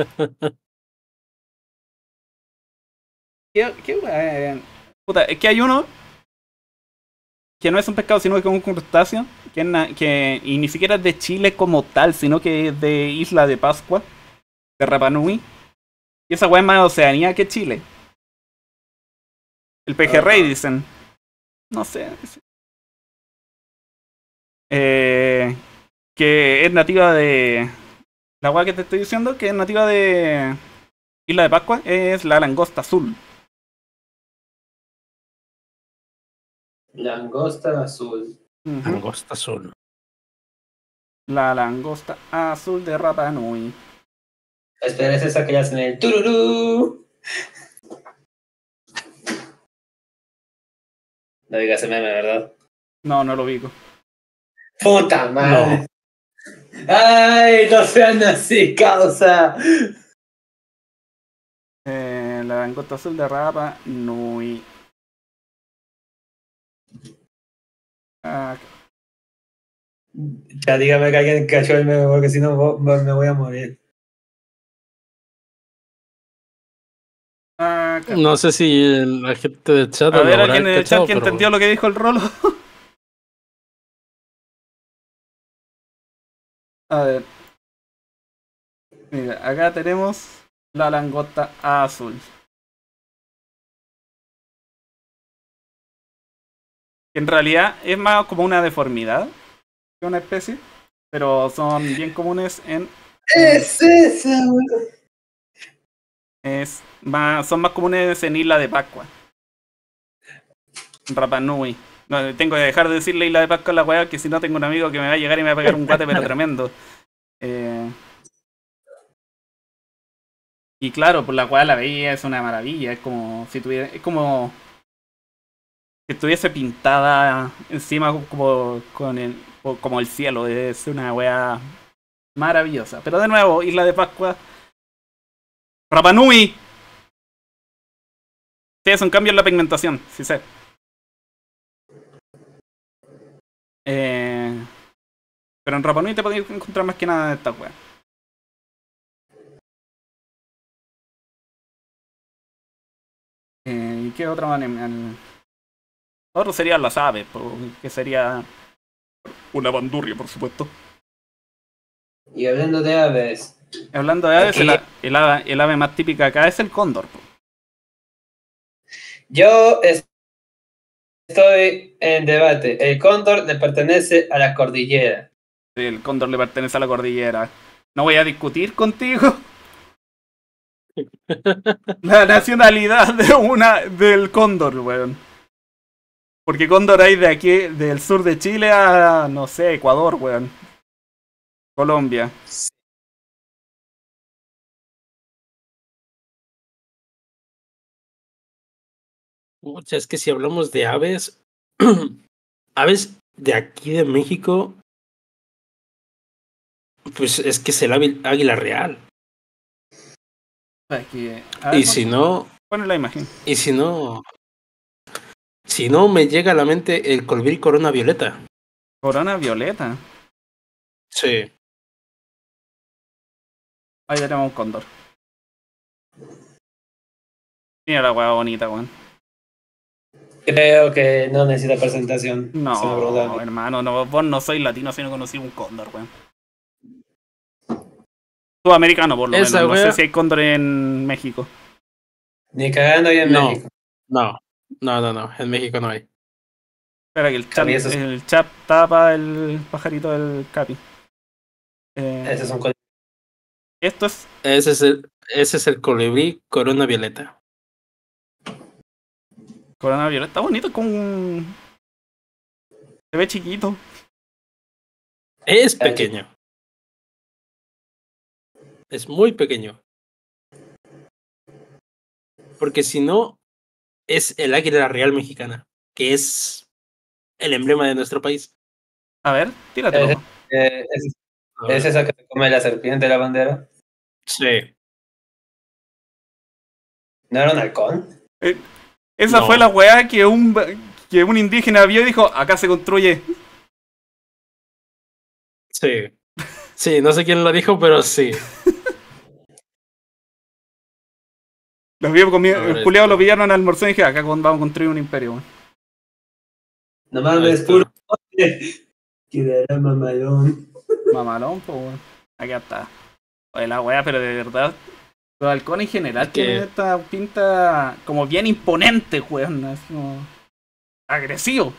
¿Qué, qué weón? Puta, es que hay uno que no es un pescado, sino que es un crustáceo, que, que, y ni siquiera es de Chile como tal, sino que es de Isla de Pascua, de Rapanui. Y esa weá es más Oceanía que Chile. El pejerrey, dicen. No sé. Eh, que es nativa de. La weá que te estoy diciendo, que es nativa de Isla de Pascua, es la langosta azul. Langosta azul. Langosta azul. La langosta azul de Rapa Nui. Espera, es esa que ya hacen el tururú. No digas ese meme, ¿verdad? No, no lo digo. Puta madre. Ay, no sean así, causa. Eh, la langosta azul de Rapa Nui. Ya dígame que alguien cachó el meme porque si no me voy a morir. Ah, no sé si la gente de chat. A ver, alguien en el chat que entendió lo que dijo el rolo. (laughs) a ver. Mira, acá tenemos la langota azul. en realidad es más como una deformidad que una especie, pero son bien comunes en. Es esa, es más, son más comunes en Isla de Pascua. Rapa Nui. No, tengo que dejar de decirle Isla de Pascua a la weá, que si no tengo un amigo que me va a llegar y me va a pegar un guate, pero (laughs) tremendo. Eh, y claro, pues la weá la veía, es una maravilla, es como si tuviera, es como que estuviese pintada encima como, con el, como el cielo. Es una wea maravillosa. Pero de nuevo, Isla de Pascua. Rapanui. Sí, es un cambio en la pigmentación, sí sé. Eh, pero en Rapanui te podéis encontrar más que nada de esta wea. Eh, ¿Y qué otra manera? Otro serían las aves, que sería una bandurria, por supuesto. Y hablando de aves. Hablando de aves, el, ave, más típica acá es el cóndor. Yo estoy en debate. El cóndor le pertenece a la cordillera. Sí, el cóndor le pertenece a la cordillera. No voy a discutir contigo. (laughs) la nacionalidad de una del cóndor, weón. Porque Cóndor hay de aquí, del sur de Chile a, no sé, Ecuador, weón. Colombia. Muchas, es que si hablamos de aves, (clears throat) aves de aquí de México, pues es que es el águila real. y si no. Pone la imagen. Y si no, Si no, me llega a la mente el colibrí corona violeta. Corona violeta. Sí. Ahí tenemos un cóndor. Mira la hueá bonita, weón. Creo que no necesita presentación. No, hermano, no, vos no sois latino si no conocí un cóndor, weón. Tú americano, por lo menos. No sé si hay cóndor en México. Ni cagando ahí en México. No, no, no, no. En México no hay. Espera que el chat, el chat tapa el pajarito del capi. Eh, ese es un colibrí. Esto es. Ese es el, ese es el colibrí corona violeta. Corona violeta. Está bonito, como un. Se ve chiquito. Es pequeño. Es muy pequeño. Porque si no, es el águila real mexicana, que es el emblema de nuestro país. A ver, tírate. ¿Es, eh, es, esa que se come la serpiente de la bandera? Sí. ¿No era un halcón? Eh, esa fue la weá que un, que un indígena vio y dijo, acá se construye. Sí. Sí, no sé quién lo dijo, pero sí. (laughs) Los vio comiendo, el culiado lo pillaron al almorzar y dije, acá vamos a construir un imperio, No mames, puro. (laughs) Quedará mamalón. Mamalón, pues, weón. Aquí está. Oye, la weá, pero de verdad. Los halcones en general tienen esta pinta como bien imponente, weón. Así como agresivo.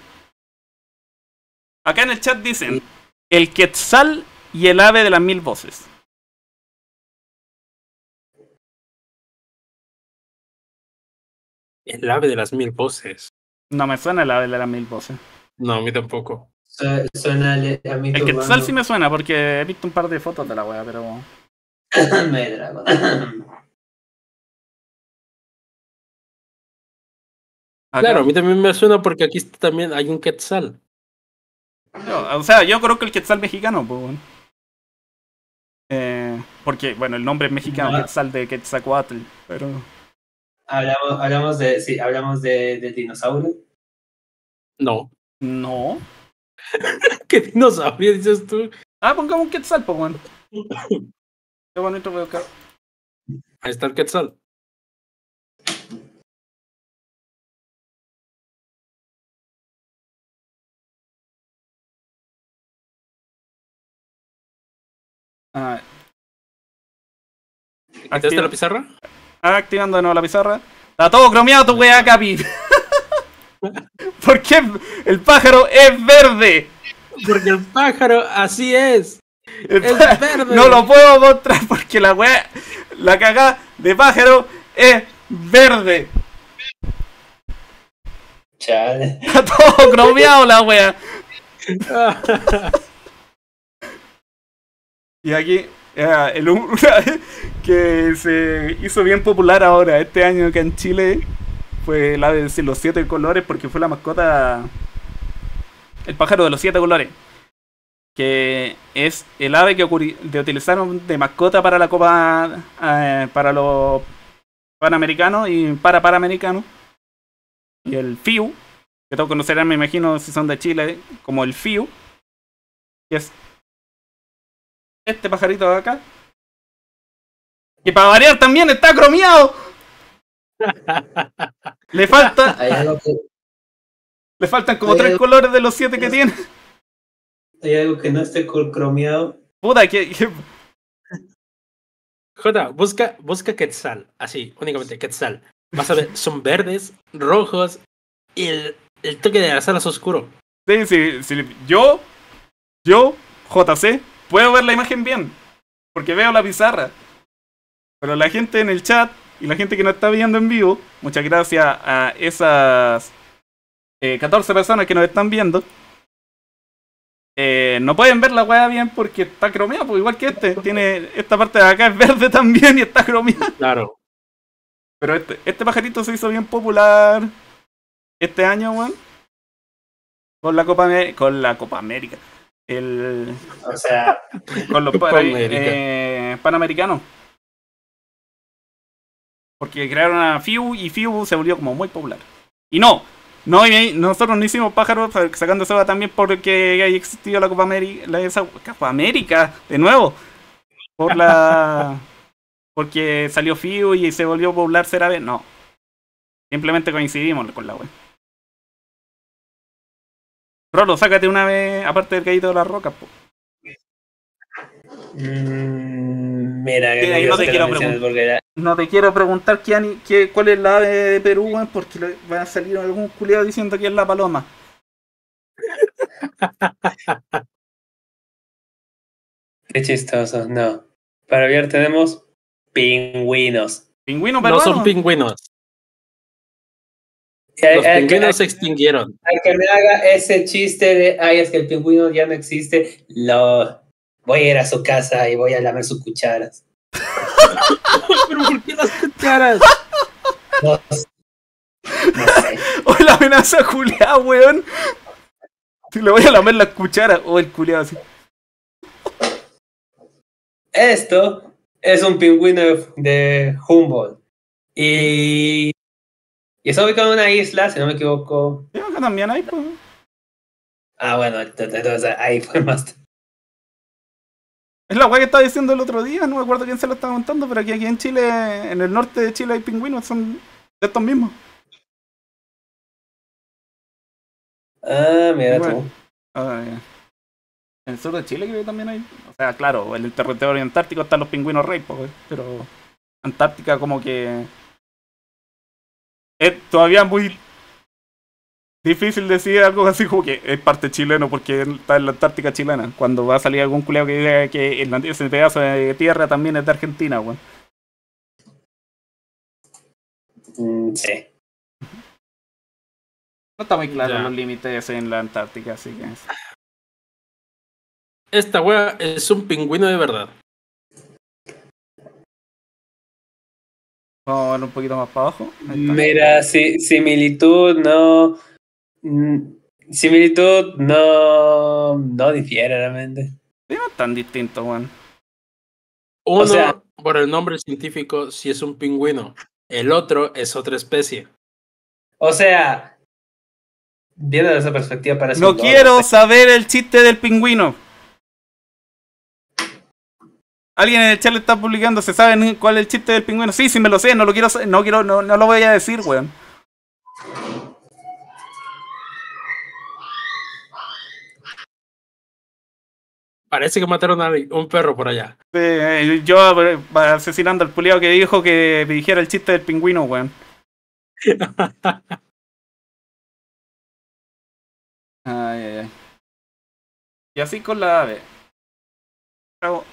Acá en el chat dicen: El quetzal y el ave de las mil voces. El ave de las mil voces. No me suena el ave de las mil voces. No, a mí tampoco. Suena a mí El quetzal sí me suena porque he visto un par de fotos de la wea, pero. (laughs) Claro, a mí también me suena porque aquí también hay un quetzal. o sea, yo creo que el quetzal mexicano, pues bueno. Eh, porque, bueno, el nombre es mexicano, quetzal de Quetzalcoatl, pero... Hablamos, hablamos de, sí, hablamos de, de dinosaurio. No. No. (laughs) ¿Qué dinosaurio dices tú? Ah, pongamos un quetzal, pues bueno. (laughs) Qué bonito acá. Ahí está el quetzal. Ah. ¿Activaste la pizarra? Activando de nuevo la pizarra. Está todo cromeado tu wea, Capi. (laughs) ¿Por qué el pájaro es verde? Porque el pájaro así es. Es verde. No lo puedo mostrar porque la wea, la cagada de pájaro es verde. Chale. Está todo cromeado la wea. y aquí el (laughs) que se hizo bien popular ahora este año que en Chile fue la de los siete colores porque fue la mascota el pájaro de los siete colores que es el ave que utilizaron de mascota para la copa eh, para los panamericanos y para panamericanos y el FIU que todos conocerán me imagino si son de Chile como el FIU que es este pajarito de acá. Que para variar también está cromeado. (laughs) Le falta. Le faltan como tres colores de los siete que tiene. Hay algo que no esté cromeado. Puta, que. (laughs) Jota, busca, busca Quetzal. Así, únicamente Quetzal. Vas a ver, son verdes, rojos y el, el toque de las alas oscuro. Sí, sí, sí. Yo, yo, JC, puedo ver la imagen bien, porque veo la pizarra. Pero la gente en el chat y la gente que nos está viendo en vivo, muchas gracias a esas 14 eh, personas que nos están viendo, eh, no pueden ver la weá bien porque está cromeado, pues igual que este. Tiene esta parte de acá es verde (laughs) también y está cromeado. Claro. Pero este, este pajarito se hizo bien popular este año, weón. Con la Copa con la Copa América. El, o sea, con los (laughs) eh, panamericanos. Porque crearon a FIU y FIU se volvió como muy popular. Y no, No, y nosotros no hicimos pájaros sacando esa también porque haya existido la Copa América, la esa, Copa América, de nuevo. Por la. (laughs) porque salió FIU y se volvió a poblar Cerave. No. Simplemente coincidimos con la web. Rolo, sácate una vez, aparte del gallito de la roca, po. Mm, mira, no, te quiero preguntar, no te quiero preguntar qué, cuál es la ave de Perú, porque van a salir algún culiado diciendo que es la paloma. (laughs) qué chistoso, no. Para ver tenemos pingüinos. ¿Pingüinos No son pingüinos. Los pingüinos se extinguieron. Al que me haga ese chiste de, ay, es que el pingüino ya no existe, lo voy a ir a su casa y voy a lamer sus cucharas. (laughs) ¿Pero por qué las cucharas? No, sé. O la amenaza culiada, weón. Si le voy a lamer las cucharas, o el culiado así. Esto es un pingüino de Humboldt. Y y está ubicado en una isla, si no me equivoco. Sí, acá también hay, pues. Ah, bueno, entonces ahí fue más. Es la weá que estaba diciendo el otro día, no me acuerdo quién se lo estaba contando, pero aquí, aquí en Chile, en el norte de Chile hay pingüinos, son de estos mismos. Ah, mira tú. Ah, en el sur de Chile creo que también hay. O sea, claro, en el territorio antártico están los pingüinos rey, pero Antártica como que es todavía muy difícil decir algo así como que es parte chileno porque está en la Antártica chilena. Cuando va a salir algún culeo que diga que el, ese pedazo de tierra también es de Argentina, weón. Mm, sí. No está muy claro los límites en la Antártica, así que. Esta weá es un pingüino de verdad. Vamos a ver un poquito más para abajo. Mira, similitud no. Mm, similitud no. No difiere realmente. no es tan distinto, weón. Uno, o sea, por el nombre científico, si es un pingüino. El otro es otra especie. O sea, viendo desde esa perspectiva parece. No quiero saber el chiste del pingüino. Alguien en el chat le está publicando, ¿se saben cuál es el chiste del pingüino? Sí, sí me lo sé, no lo quiero, no quiero, no, no lo voy a decir, weón. Parece que mataron a un perro por allá. Sí, yo asesinando al puliado que dijo que me dijera el chiste del pingüino, weón. (laughs) ay, ay, ay. Y así con la ave.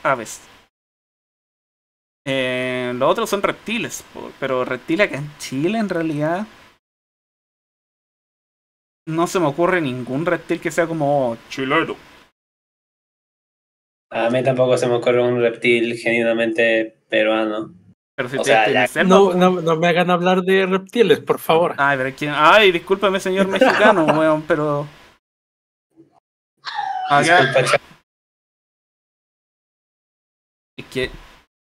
Aves. Eh, los otros son reptiles, pero reptiles acá en Chile en realidad no se me ocurre ningún reptil que sea como chileno. A mí tampoco se me ocurre un reptil genuinamente peruano. Pero si te, no, no, no, me hagan hablar de reptiles, por favor. Ay, pero ¿quién? Ay, discúlpeme, señor mexicano, (laughs) weón, pero. Es que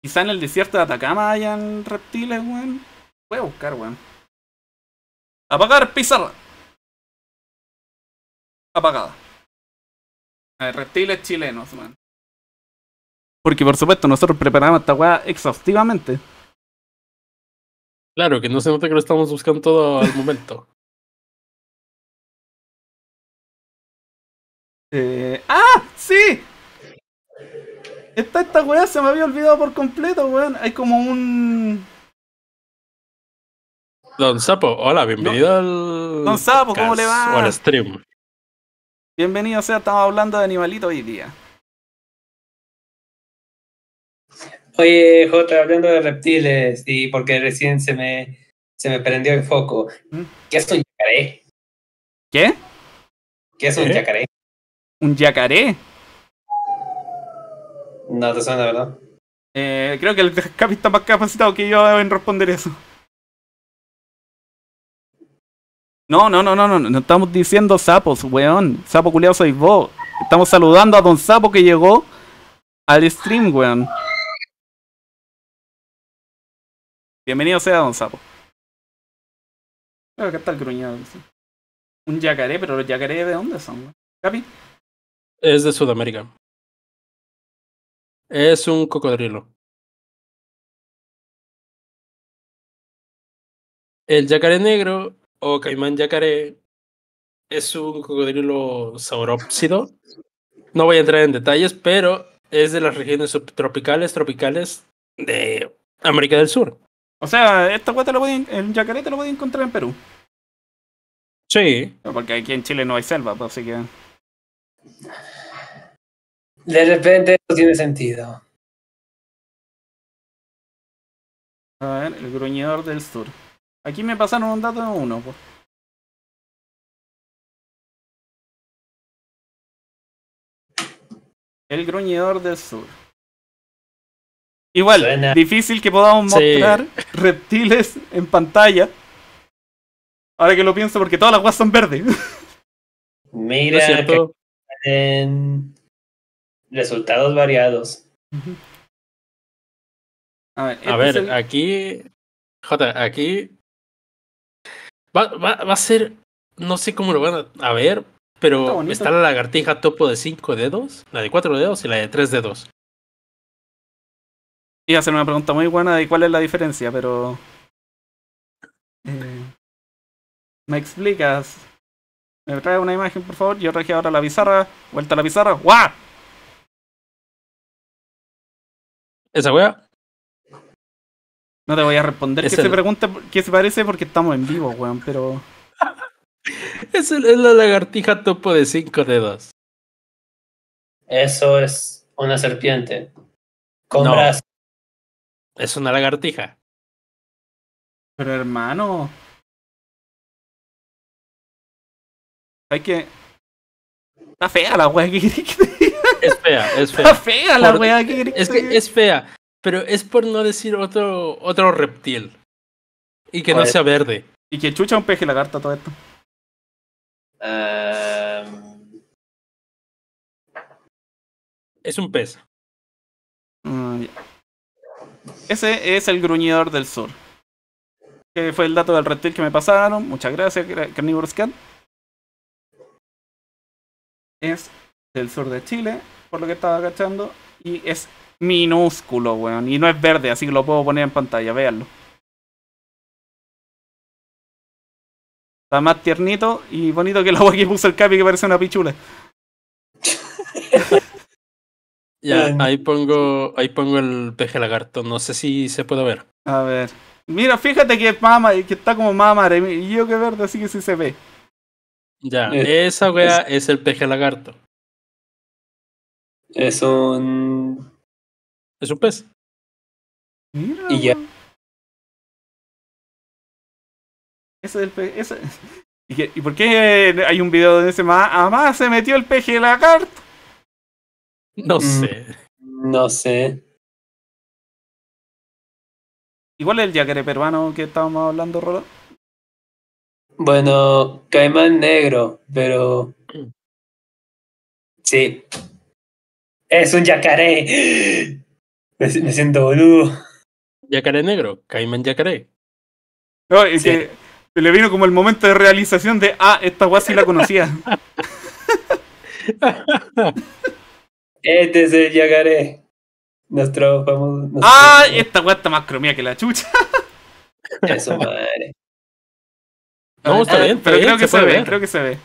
Quizá en el desierto de Atacama hayan reptiles, weón. Voy a buscar, weón. Apagar pizarra. Apagada. A ver, reptiles chilenos, weón. Porque por supuesto nosotros preparamos esta weá exhaustivamente. Claro, que no se nota que lo estamos buscando todo al momento. (laughs) eh, ¡Ah! ¡Sí! Esta, esta weá se me había olvidado por completo, weón. Hay como un. Don Sapo, hola, bienvenido al. Don Sapo, ¿cómo le va? O al stream. Bienvenido, o sea, estamos hablando de animalitos hoy día. Oye, J, hablando de reptiles, y porque recién se me, se me prendió el foco. ¿Mm? ¿Qué es un yacaré? ¿Qué? ¿Qué es un ¿Eh? yacaré? ¿Un yacaré? No te suena, ¿verdad? Eh, creo que el Capi está más capacitado que yo en responder eso. No, no, no, no, no, no estamos diciendo sapos, weón. Sapo culiado soy vos. Estamos saludando a Don Sapo que llegó al stream, weón. Bienvenido sea Don Sapo. Que está el gruñado. Un yacaré, pero los yacaré de dónde son? ¿Capi? Es de Sudamérica. Es un cocodrilo. El yacaré negro o caimán yacaré es un cocodrilo saurópsido. No voy a entrar en detalles, pero es de las regiones subtropicales, tropicales de América del Sur. O sea, esta guata lo el yacaré te lo podía encontrar en Perú. Sí. Porque aquí en Chile no hay selva, pues, así que. De repente eso tiene sentido. A ver, el gruñidor del sur. Aquí me pasaron un dato de uno, pues. El gruñidor del sur. Igual, difícil que podamos mostrar (laughs) reptiles en pantalla. Ahora que lo pienso, porque todas las guas son verdes. (laughs) Mira, que en resultados variados. A ver, a este aquí. J, aquí. Va, va, va, a ser. No sé cómo lo van a, ver, pero está, la lagartija topo de 5 dedos, la de 4 dedos y la de 3 dedos. Iba a hacer una pregunta muy buena de cuál es la diferencia, pero. Eh, ¿Me explicas? ¿Me trae una imagen, por favor? Yo traje ahora la pizarra. Vuelta a la pizarra. ¡Guau! ¿Esa wea? No te voy a responder que se pregunte qué se parece porque estamos en vivo, weón, pero. (laughs) es, la lagartija topo de cinco dedos. Eso es una serpiente. Con es una lagartija. Pero hermano. Hay que. Está fea la wea que Es fea, es fea. Está fea la wea que Es que es fea, pero es por no decir otro, otro reptil. Y que no sea verde. Y que chucha un peje lagarto todo esto. Em, es un pez. Mm, ese es el gruñidor del sur. Que fue el dato del reptil que me pasaron. Muchas gracias, Carnivore Scan. Es del sur de Chile, por lo que estaba agachando. Y es minúsculo, weón. Y no es verde, así que lo puedo poner en pantalla, véanlo. Está más tiernito y bonito que el agua que puso el capi que parece una pichula. Ya, ahí pongo, ahí pongo el peje lagarto. No sé si se puede ver. A ver. Mira, fíjate que mama, que está como mama y yo que verde, así que sí se ve. Ya, eh, esa wea es... el peje lagarto. Es un. Es un pez. Mira. Y ya. Ese es el pez. (laughs) ¿Y, por qué hay un video donde ese mamá se metió el peje lagarto? (laughs) No mm, sé. No sé. Igual el yacaré peruano que estábamos hablando, Rolo. Bueno, caimán negro, pero. (clears throat) Sí. Es un yacaré. (gasps) Me, siento boludo. Yacaré negro, caimán yacaré. No, es que le vino como el momento de realización de, ah, esta guay la conocía. (laughs) Este es el Yagaré. Nuestro famoso. ¡Ah! Esta weá está más cromía que la chucha. Eso, madre. No, está bien, pero creo que se, ve, creo que se ve.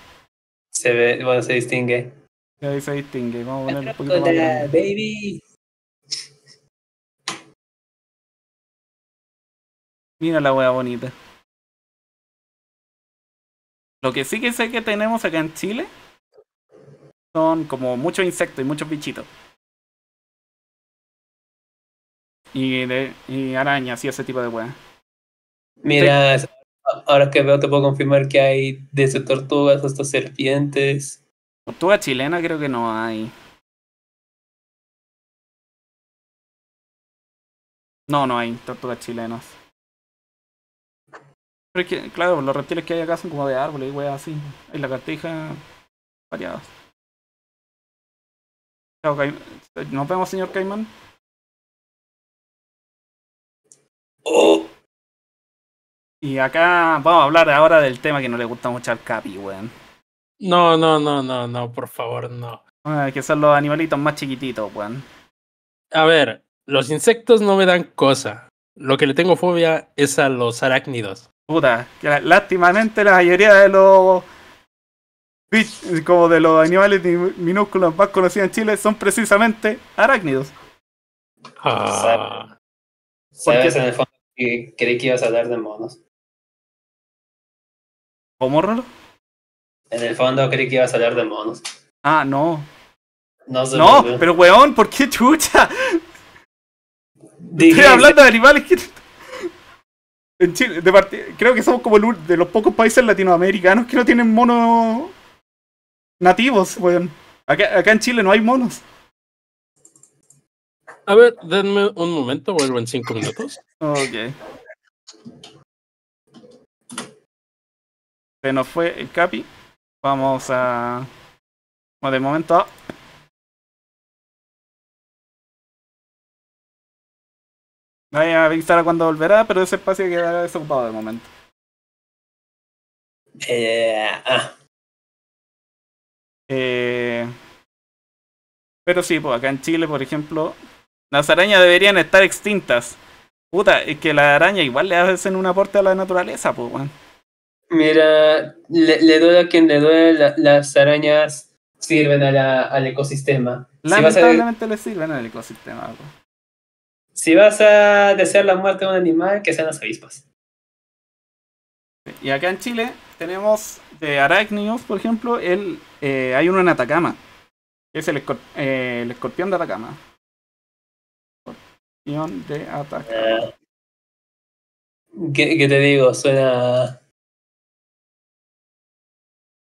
Se ve, bueno, se distingue. Ahí se distingue. Vamos a poner un poquito más. baby. Mira la wea bonita. Lo que sí que sé que tenemos acá en Chile son como muchos insectos y muchos bichitos. Y, de, y arañas y ese tipo de weas. Mira, ahora que veo te puedo confirmar que hay desde tortugas hasta serpientes. Tortuga chilena creo que no hay. No, no hay tortugas chilenas. Pero es que, claro, los reptiles que hay acá son como de árboles y weas así. Hay lagartijas variadas. Nos vemos, señor Caimán. Oh. Y acá vamos a hablar ahora del tema que no le gusta mucho al Capi, weón. No, no, no, no, no, por favor, no. Ah, que son los animalitos más chiquititos, weón. A ver, los insectos no me dan cosa. Lo que le tengo fobia es a los arácnidos. Puta, que lástimamente la mayoría de los como de los animales minúsculos más conocidos en Chile son precisamente arácnidos. Ah. ¿Sabes en el fondo que creí que ibas a hablar de monos? ¿Cómo, Rolo? En el fondo creí que ibas a hablar de monos. Ah, no. No, no pero weón, ¿por qué chucha? Estoy hablando de animales que... (laughs) En Chile, de creo que somos como de los pocos países latinoamericanos que no tienen monos nativos, weón. Acá, acá en Chile no hay monos. A ver, denme un momento, vuelvo en cinco minutos. Ok. Se nos fue el Capi. Vamos a. Bueno, de momento. Vaya a avisar a cuando volverá, pero ese espacio quedará desocupado de momento. Eh, ah. Eh, pero sí, pues acá en Chile, por ejemplo, las arañas deberían estar extintas. Puta, es que la araña igual le hacen un aporte a la naturaleza, pues, weón. Mira, le, duele a quien le duele, las arañas sirven al ecosistema. Lamentablemente le sirven al ecosistema. Pues. Si vas a desear la muerte de un animal, que sean las avispas. Y acá en Chile tenemos de arácnidos, por ejemplo, el, eh, hay uno en Atacama, que es el, eh, el escorpión de Atacama. Escorpión de Atacama. ¿Qué, te digo? Suena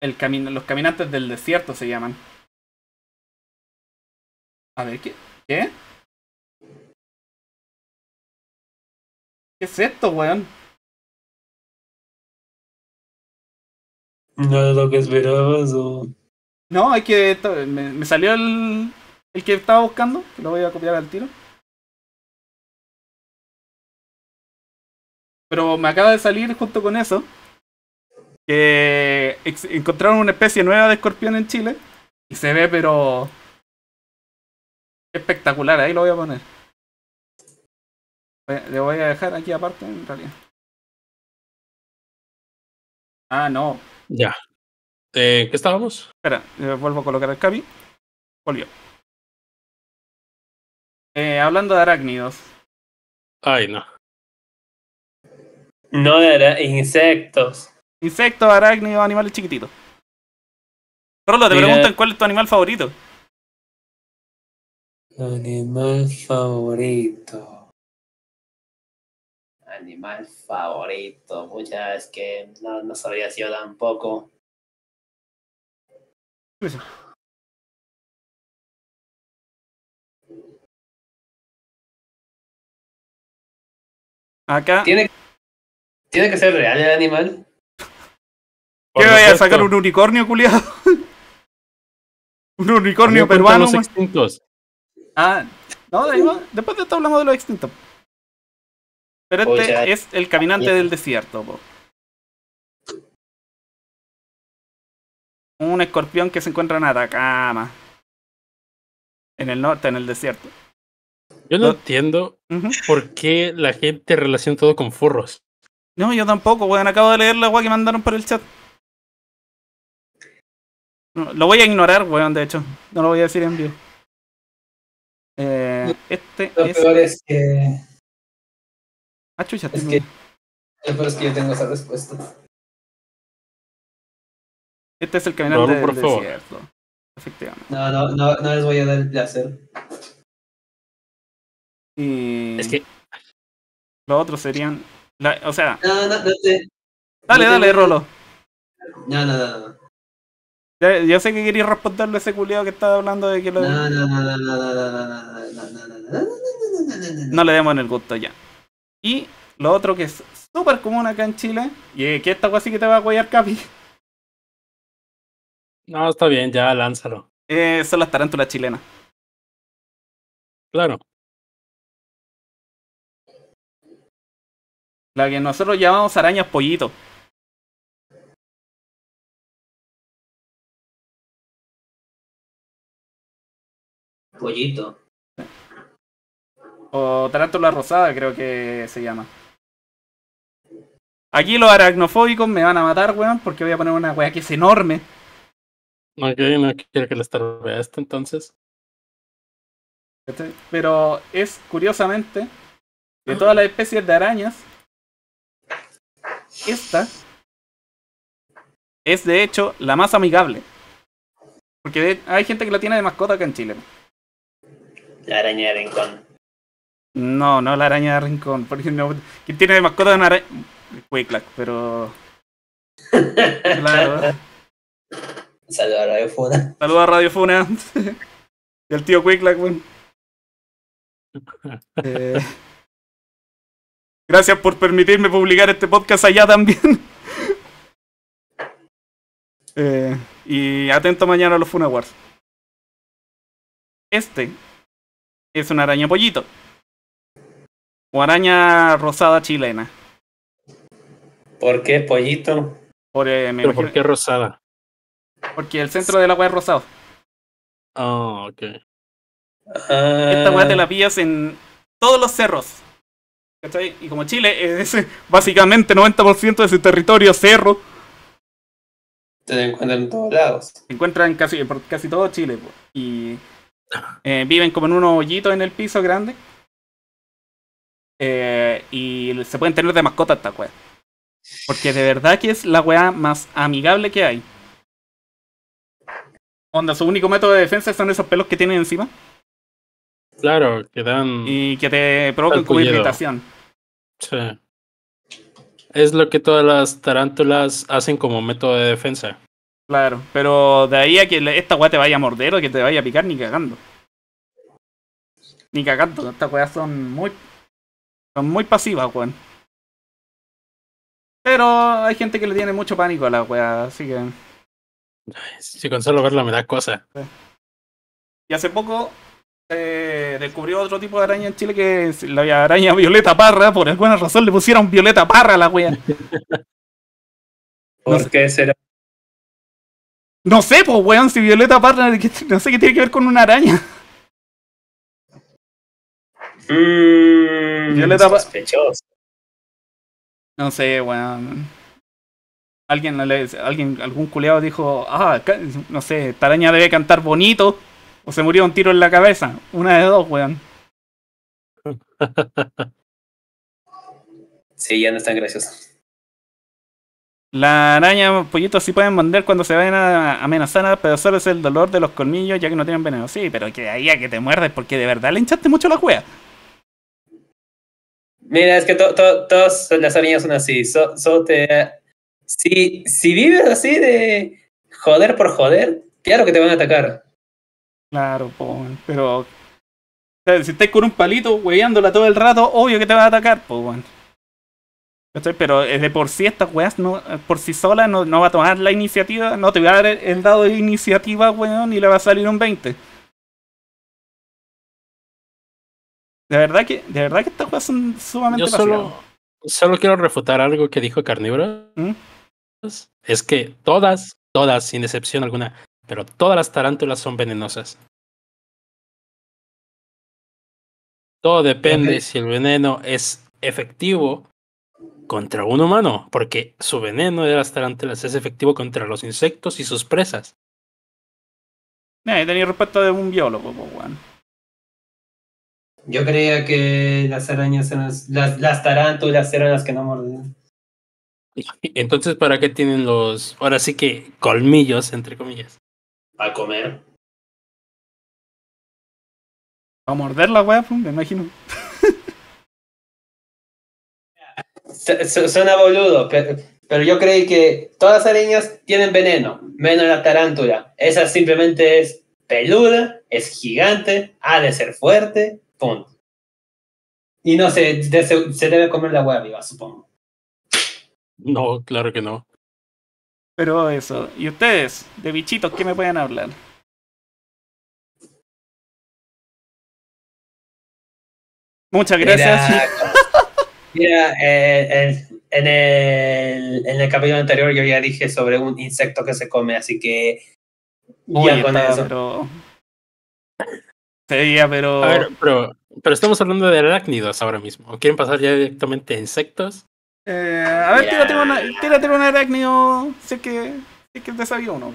los caminantes del desierto se llaman. A ver, ¿qué? ¿Qué? ¿Qué es esto, weón? No es lo que esperabas o. No, hay que. Me, salió el. El que estaba buscando. Lo voy a copiar al tiro. Pero me acaba de salir junto con eso que encontraron una especie nueva de escorpión en Chile y se ve pero espectacular, ahí lo voy a poner. Le voy a dejar aquí aparte en realidad. Ah, no. Ya. Eh, ¿Qué estábamos? Espera, vuelvo a colocar el cabi. Volvió. Eh, hablando de arácnidos. Ay, no. No de insectos. Insectos, arácnidos, animales chiquititos. Rolo, te preguntan cuál es tu animal favorito. Animal favorito. Animal favorito. Muchas que no, no sabría si yo tampoco. Acá. ¿Tiene, ¿Tiene que ser real el animal? ¿Qué vaya a sacar un unicornio, culiado? (laughs) un unicornio peruano. Los extintos. Ah, no, después de esto hablamos de los extintos. Pero este es el caminante del desierto. Po. Un escorpión que se encuentra en Atacama. En el norte, en el desierto. Yo no, entiendo por qué la gente relaciona todo con furros. No, yo tampoco, weón. Acabo de leer la weá que mandaron por el chat lo voy a ignorar, weón, de hecho. No lo voy a decir en vivo. Eh, este lo es... peor es que. Ah, chucha, es que... Lo peor es que yo tengo esa respuesta. Este es el caminante del desierto. Efectivamente. No, no, no, no les voy a dar el placer. Y. Es que. Los otros serían. La... o sea. No, no, no sé. Dale, dale, Rolo. No, no, no, no. Yo sé que quería responderle a ese culiado que estaba hablando de que lo. No, no, no, no, no, no, no, no le demos en el gusto ya. Y lo otro que es súper común acá en Chile, y que esta cosa sí que te va a guayar, Capi. No, está bien, ya lánzalo. Eh, son las tarántulas chilenas. Claro. La que nosotros llamamos arañas pollito. Pollito. O tarántula rosada, creo que se llama. Aquí los aracnofóbicos me van a matar, weón, porque voy a poner una weá que es enorme. Ok, no quiero que les vea esto entonces. Pero es curiosamente de todas las especies de arañas, esta es de hecho la más amigable. Porque hay gente que la tiene de mascota acá en Chile. La araña de rincón. No, no la araña de rincón. Porque no, ¿Quién tiene de mascota una araña? Quicklack, pero. (laughs) claro. Saludos a Radio Funa. Saludos a Radio Funa. (laughs) y al tío Quicklack, weón. (laughs) Eh, gracias por permitirme publicar este podcast allá también. Eh, y atento mañana a los Funa Wars. Este es una araña pollito. O araña rosada chilena. ¿Por qué pollito? Por, eh, ¿Por qué rosada? Porque el centro del agua es rosado. Ah, ok. Esta weá te la pillas en todos los cerros. ¿Cachai? Y como Chile es (laughs) básicamente 90% de su territorio cerro. Se encuentran en todos lados. Se encuentran casi, por casi todo Chile. Y eh, viven como en unos hoyitos en el piso grande. Eh, y se pueden tener de mascota esta weá. Porque de verdad que es la weá más amigable que hay. Onda, su único método de defensa son esos pelos que tienen encima. Claro, que dan. Y que te provocan como irritación. Sí. Es lo que todas las tarántulas hacen como método de defensa. Claro, pero de ahí a que esta weá te vaya a morder o que te vaya a picar ni cagando. Ni cagando, estas weas son muy. Son muy pasivas, weón. Pero hay gente que le tiene mucho pánico a la weá, así que. Si con solo verla me da cosa. Y hace poco eh, descubrió otro tipo de araña en Chile que es la araña Violeta Parra. Por alguna razón le pusieron Violeta Parra a la wea. (laughs) ¿Por qué será? No sé, pues weón, si Violeta Parra, no sé qué tiene que ver con una araña. Mmm. Violeta Parra. No sé, weón. Alguien, alguien, algún culeado dijo, ah, no sé, esta araña debe cantar bonito. O se murió un tiro en la cabeza. Una de dos, weón. (laughs) Sí, ya no están graciosos. La araña pollitos sí pueden morder cuando se vayan a amenazar, pero solo es el dolor de los colmillos ya que no tienen veneno. Sí, pero que ahí a que te muerdes porque de verdad le hinchaste mucho la wea. Mira, es que todas las arañas son así. So, te, si, si vives así de joder por joder, claro que te van a atacar. Claro, pero. Si estás con un palito hueveándola todo el rato, obvio que te va a atacar, pues, weón. Pero de por sí estas weas no, por sí sola no, va a tomar la iniciativa, no te va a dar el, dado de iniciativa, weón, y le va a salir un 20. De verdad que, de verdad que estas weas son sumamente Yo solo, solo quiero refutar algo que dijo Carnívoro. ¿Mm? Es que todas, todas, sin excepción alguna, pero todas las tarántulas son venenosas. Todo depende si el veneno es efectivo contra un humano, porque su veneno de las tarántulas es efectivo contra los insectos y sus presas. Eh, tenía respeto de un biólogo, Juan. Yo creía que las arañas eran las, las tarántulas eran las que no mordían. Entonces, ¿para qué tienen los, ahora sí que colmillos, entre comillas? a comer. A morder la weá, me imagino. Suena boludo, pero, yo creí que todas las arañas tienen veneno, menos la tarántula. Esa simplemente es peluda, es gigante, ha de ser fuerte, punto. Y no sé, se, debe comer la hueá viva, supongo. No, claro que no. Pero eso. ¿Y ustedes, de bichitos, qué me pueden hablar? Muchas gracias. (laughs) Mira, eh, en, el, en el capítulo anterior yo ya dije sobre un insecto que se come, así que. ya con eso. Pero... Sería, pero... A ver, pero, pero estamos hablando de arácnidos ahora mismo. ¿Quieren pasar ya directamente a insectos? Eh, a ver, tírate, una, tírate un arácnido. Sé que, sé que te sabía uno.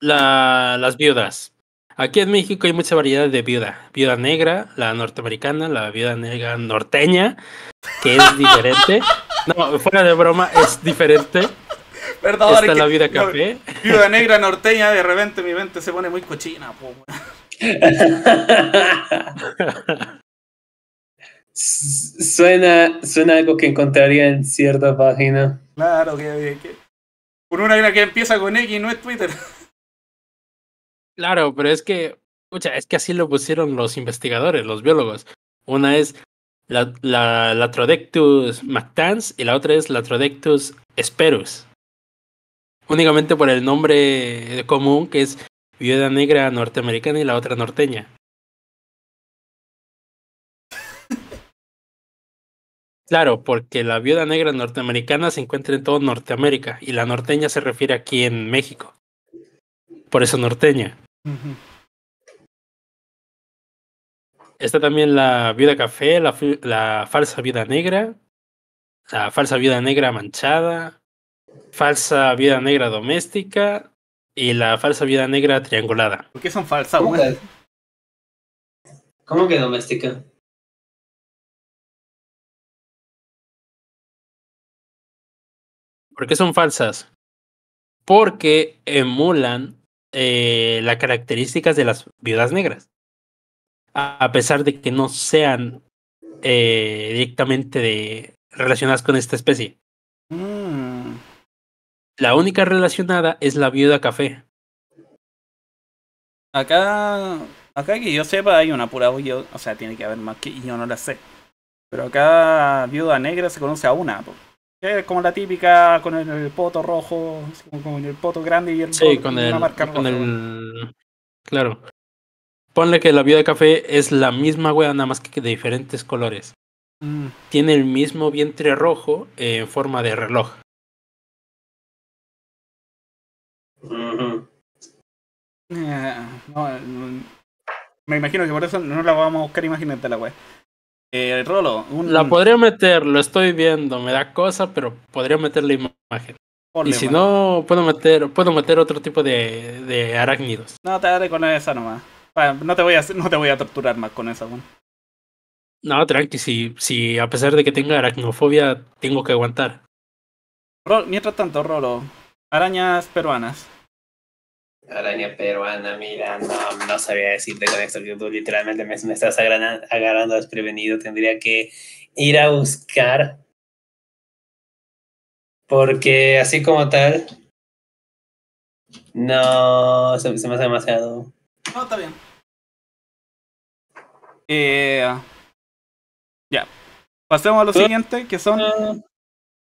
La, las viudas. Aquí en México hay mucha variedad de viuda. Viuda negra, la norteamericana, la viuda negra norteña, que es (laughs) diferente. No, fuera de broma, es diferente. Perdón, Está la vida café. Viuda negra norteña, de repente mi mente se pone muy cochina. (laughs) suena, suena algo que encontraría en cierta página. Claro, que, que, por una que empieza con X no es Twitter. Claro, pero es que, escucha, es que así lo pusieron los investigadores, los biólogos. Una es la, la Latrodectus mactans y la otra es Latrodectus sperus. Únicamente por el nombre común que es viuda negra norteamericana y la otra norteña. Claro, porque la viuda negra norteamericana se encuentra en toda Norteamérica y la norteña se refiere aquí en México. Por eso norteña. Está también la viuda café, la, la falsa viuda negra, la falsa viuda negra manchada, falsa viuda negra doméstica y la falsa viuda negra triangulada. ¿Por qué son falsas? ¿Cómo que doméstica? ¿Por qué son falsas? Porque emulan eh, las características de las viudas negras. A pesar de que no sean eh, directamente de, relacionadas con esta especie. La única relacionada es la viuda café. Acá, acá que yo sepa hay una pura viuda, o sea, tiene que haber más que yo no la sé. Pero acá viuda negra se conoce a una. Es como la típica con el, poto rojo, como el poto grande y el sí, con, el, con el claro. Ponle que la vida de café es la misma wea, nada más que de diferentes colores. Mm. Tiene el mismo vientre rojo en forma de reloj. Eh, me imagino que por eso no la vamos a buscar, imagínate la wea. Eh, Rolo, La podría meter, lo estoy viendo, me da cosa, pero podría meter la imagen. y si no, puedo meter, puedo meter otro tipo de, de arácnidos. No, te daré con esa nomás. no, te voy a, no te voy a torturar más con esa, No, tranqui, si, si a pesar de que tenga aracnofobia, tengo que aguantar. mientras tanto, Rolo, arañas peruanas. Araña peruana, mira, no, no sabía decirte con esto que tú literalmente me, estás agarrando, agarrando desprevenido. Tendría que ir a buscar. Porque así como tal. No, se, me hace demasiado. No, está bien. Eh, ya. Pasemos a lo siguiente, que son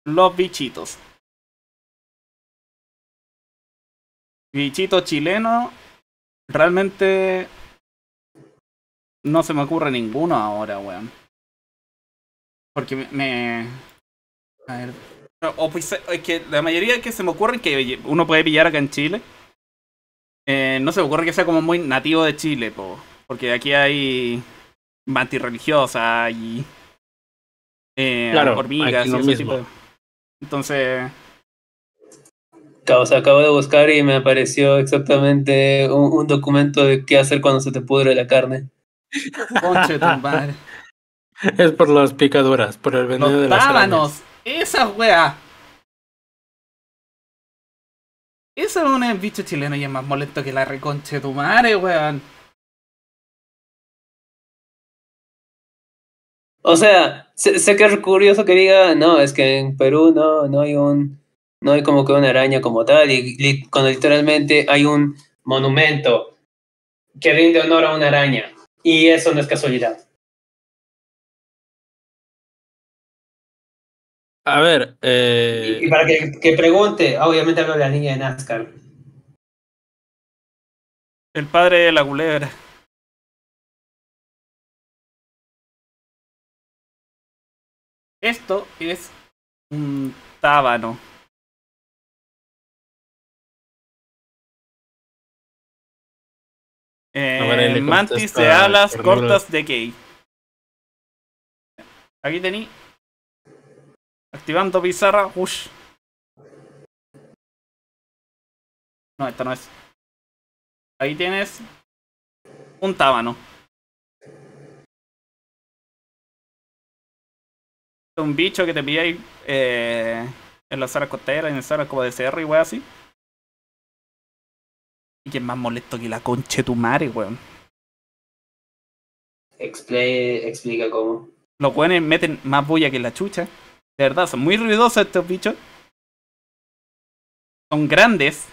los bichitos. Bichito chileno, realmente no se me ocurre ninguno ahora, weón. Porque me... A ver... O pues, es que la mayoría que se me ocurre que uno puede pillar acá en Chile, eh, no se me ocurre que sea como muy nativo de Chile, po, porque aquí hay mantis religiosa y eh, hormigas y ese tipo de... Entonces, acabo de buscar y me apareció exactamente un, documento de qué hacer cuando se te pudre la carne. Conche tu madre. (laughs) Es por las picaduras, por el veneno de las arañas. ¡Esa wea! Eso es un bicho chileno y es más molesto que la reconche tu madre, weón. O sea, sé, sé, que es curioso que diga, no, es que en Perú no, no hay un no hay como que una araña como tal, y, cuando literalmente hay un monumento que rinde honor a una araña, y eso no es casualidad. A ver, eh... y, para que, que, pregunte, obviamente hablo de la niña de NASCAR. El padre de la culebra. Esto es un tábano. Eh, mantis de alas cortas de gay. Aquí tení. Activando pizarra. Ush. No, esta no es. Ahí tienes un tábano. Un bicho que te pilla eh, en las zonas costeras, en zonas como de CR y wey así. Y que es más molesto que la concha de tu madre, weón. explica cómo. Los weones meten más bulla que la chucha. De verdad, son muy ruidosos estos bichos. Son grandes.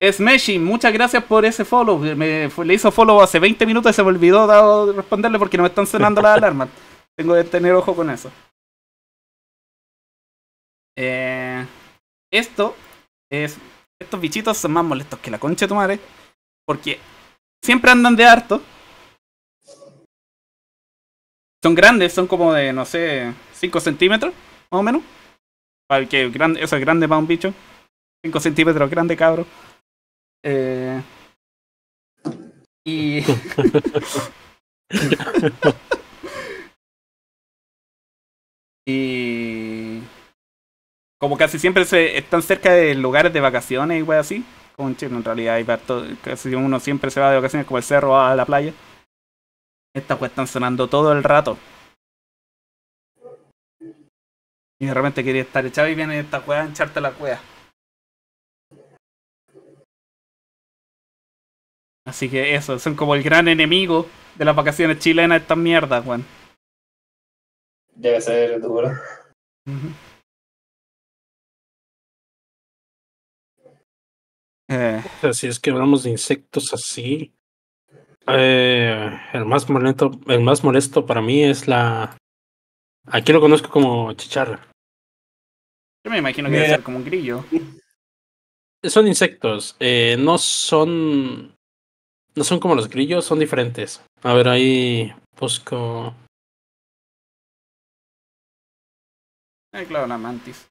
Smashy, muchas gracias por ese follow. Me, le hizo follow hace 20 minutos y se me olvidó responderle porque no me están sonando las alarmas. (laughs) Tengo que tener ojo con eso. Eh, esto es estos bichitos son más molestos que la concha de tu madre. Porque siempre andan de harto. Son grandes, son como de, no sé, 5 centímetros, más o menos. Para que grande, eso es grande para un bicho. 5 centímetros, grande cabro. Eh, y. (laughs) (laughs) y como casi siempre se están cerca de lugares de vacaciones y wey así. Como en Chile, en realidad hay casi uno siempre se va de vacaciones como el cerro a la playa. Estas weas están sonando todo el rato. Y de repente quería estar echado y viene esta wea a echarte la wea. Así que eso, son como el gran enemigo de las vacaciones chilenas estas mierdas, weón. Debe ser duro. Eh. Si es que hablamos de insectos así, eh, el más molesto, el más molesto para mí es la. Aquí lo conozco como chicharra. Yo me imagino que debe ser como un grillo. Son insectos, eh, no son. No son como los grillos, son diferentes. A ver, ahí busco. Eh, claro, la mantis.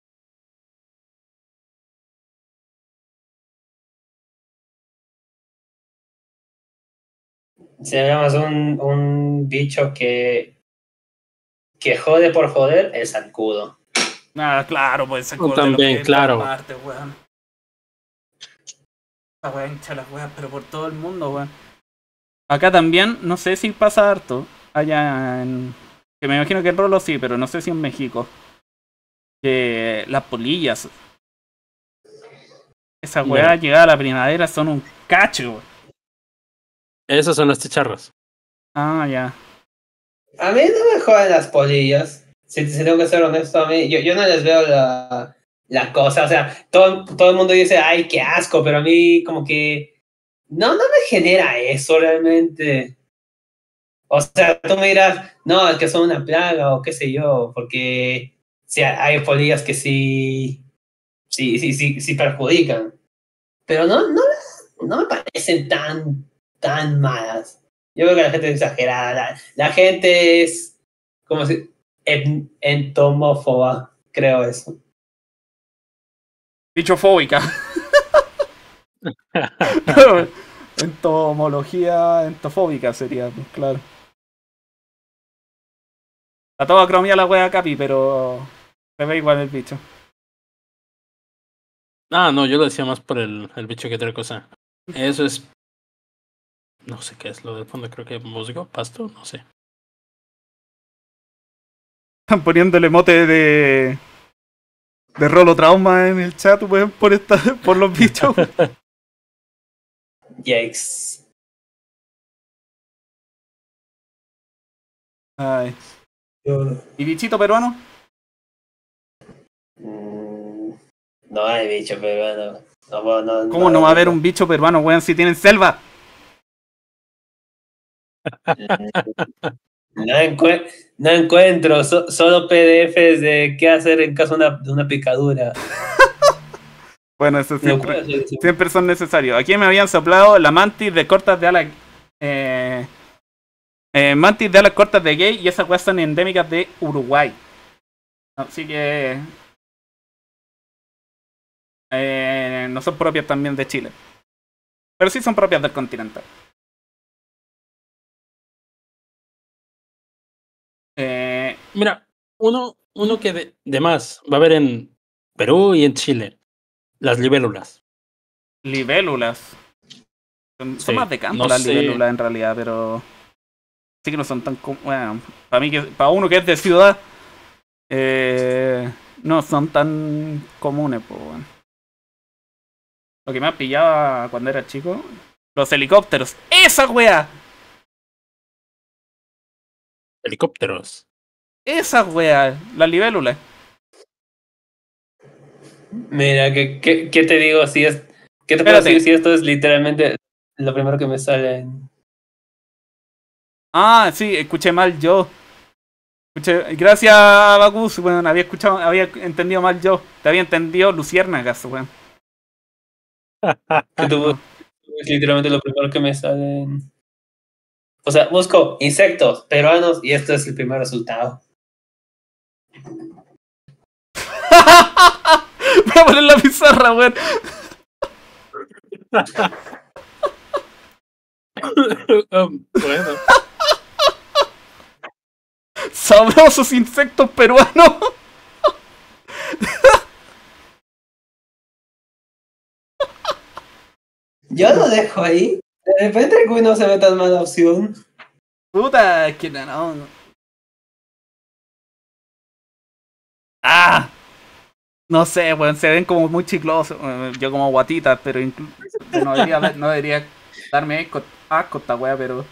Se llama un, un bicho que, que jode por joder, el zancudo. Ah, claro, pues zancudo. También, claro. Parte, weón. Esta weá hincha las weas, pero por todo el mundo, weón. Acá también, no sé si pasa harto. Allá en. Que me imagino que en Rolo sí, pero no sé si en México. Que las polillas. Esa weá llegada a la primavera son un cacho, weón. Esos son los chicharros. Ah, ya. A mí no me joden las polillas. Si, tengo que ser honesto, a mí, yo, yo no les veo la, la cosa. O sea, todo, todo el mundo dice, ay, qué asco, pero a mí como que no, no me genera eso realmente. O sea, tú me dirás, no, es que son una plaga o qué sé yo, porque si hay polillas que sí, sí, sí, sí, sí perjudican. Pero no, no, no me parecen tan tan malas. Yo creo que la gente es exagerada. La, gente es como si entomófoba, creo eso. Bichofóbica. (laughs) Entomología entofóbica sería, pues, claro. La toda cromía la wea Capi, pero se ve igual el bicho. Ah, no, yo lo decía más por el, el bicho que otra cosa. Eso es no sé qué es lo del fondo, creo que musgo, pasto, no sé. Están poniendo el emote de. de rolo trauma en el chat, weón, por, esta, (laughs) por los bichos. (laughs) Yikes. Ay. ¿Y bichito peruano? Mm, no hay bicho peruano. No, no, ¿Cómo no, va a haber un bicho peruano, weón, si tienen selva? No, encuentro, solo PDFs de qué hacer en caso de una, picadura. (laughs) bueno, eso siempre, siempre son necesarios. Aquí me habían soplado la mantis de cortas de ala. Eh, Eh, mantis de alas cortas de gay y esas weas son endémicas de Uruguay. Así que. Eh, no son propias también de Chile. Pero sí son propias del continente. Mira, uno, uno que de, de, más va a haber en Perú y en Chile. Las libélulas. Libélulas. Son, más de campo las libélulas en realidad, pero. Sí que no son tan. Bueno, para mí, que, para uno que es de ciudad, eh, no son tan comunes, pues, bueno. Lo que me ha pillado cuando era chico, los helicópteros. ¡Esa wea! Helicópteros. Esa wea, la libélula. Mira, ¿qué, qué, te digo? Si es, ¿Qué te puedo decir si esto es literalmente lo primero que me sale? Ah, sí, escuché mal yo. Escuché, gracias, Bagus. Bueno, había escuchado, había entendido mal yo. Te había entendido Luciérnagas, weón. es literalmente lo primero que me sale. O sea, busco insectos peruanos y esto es el primer resultado. (laughs) Voy a poner la pizarra, weón. Um, bueno. Sabrosos insectos peruanos. Yo lo dejo ahí. De repente que no se ve tan mala opción. Puta, que no. Ah. No sé, weón, se ven como muy chiclosos. Yo como guatitas, pero no, debería, no debería darme asco, esta wea, pero.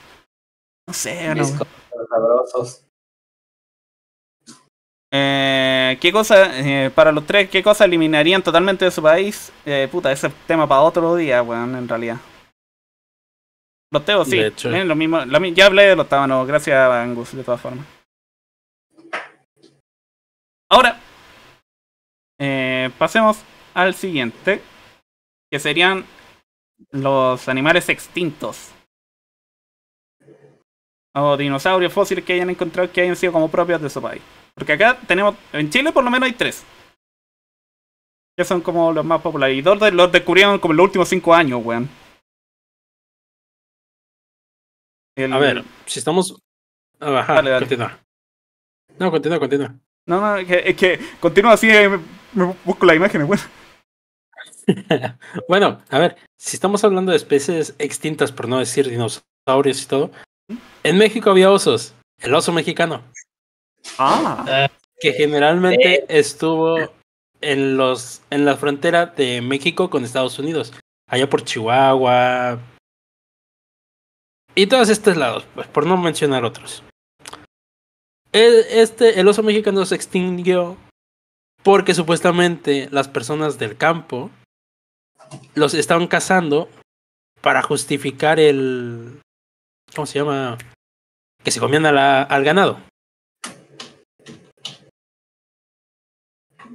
No sé, no. Sabrosos. Eh, ¿Qué cosa, eh, para los tres, qué cosa eliminarían totalmente de su país? Eh, puta, ese es tema para otro día, weón, en realidad. Los teos, sí, lo mismo, ya hablé de los tábanos, gracias Angus, de todas formas. Ahora, eh, pasemos al siguiente, que serían los animales extintos. O dinosaurios fósiles que hayan encontrado que hayan sido como propios de su país. Porque acá tenemos, en Chile por lo menos hay tres. Que son como los más populares. Y dos de, los descubrieron como en los últimos cinco años, weón. A ver, si estamos... Ah, continúa. No, continúa, continúa. No, no, es que, es que continúa así, eh, me, busco la imagen, bueno. (laughs) bueno, a ver, si estamos hablando de especies extintas, por no decir dinosaurios y todo, en México había osos, el oso mexicano. Ah. Que generalmente estuvo en los en la frontera de México con Estados Unidos, allá por Chihuahua y todos estos lados, pues por no mencionar otros. El, este, el oso mexicano se extinguió porque supuestamente las personas del campo los estaban cazando para justificar el ¿cómo se llama? que se comían al ganado.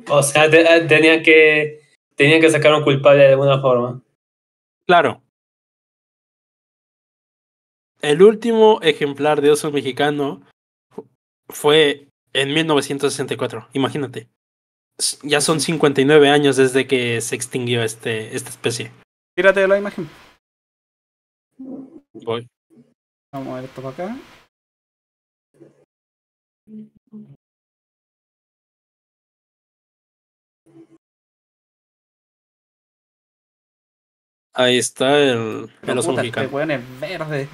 O sea, eh, tenían que, tenían que sacar un culpable de alguna forma. Claro. El último ejemplar de oso mexicano fue en 1964, imagínate. Ya son 59 años desde que se extinguió este, esta especie. Tírate la imagen. Voy. Vamos a ver esto para acá. Ahí está el, el oso mexicano. Este es verde.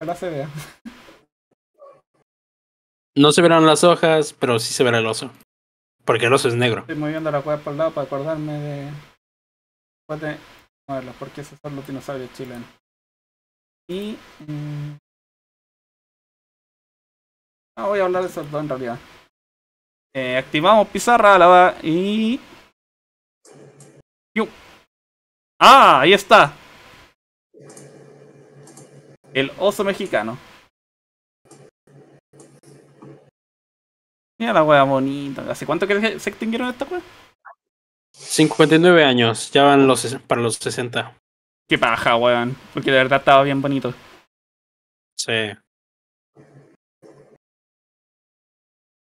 Ojalá se vea. (laughs) No se verán las hojas, pero sí se verá el oso. Porque el oso es negro. Estoy moviendo la cueva por el lado para acordarme de. Puede moverla, porque esos son los dinosaurios chilenos. Y. Mmm... Ah, voy a hablar de esos dos en realidad. Eh, activamos pizarra, la y... ¡Ah! Ahí está. El oso mexicano. Mira la wea bonita. ¿Hace cuánto que se extinguieron esta wea? 59 años, ya van los para los 60. Qué paja, weón. Porque de verdad estaba bien bonito. Sí.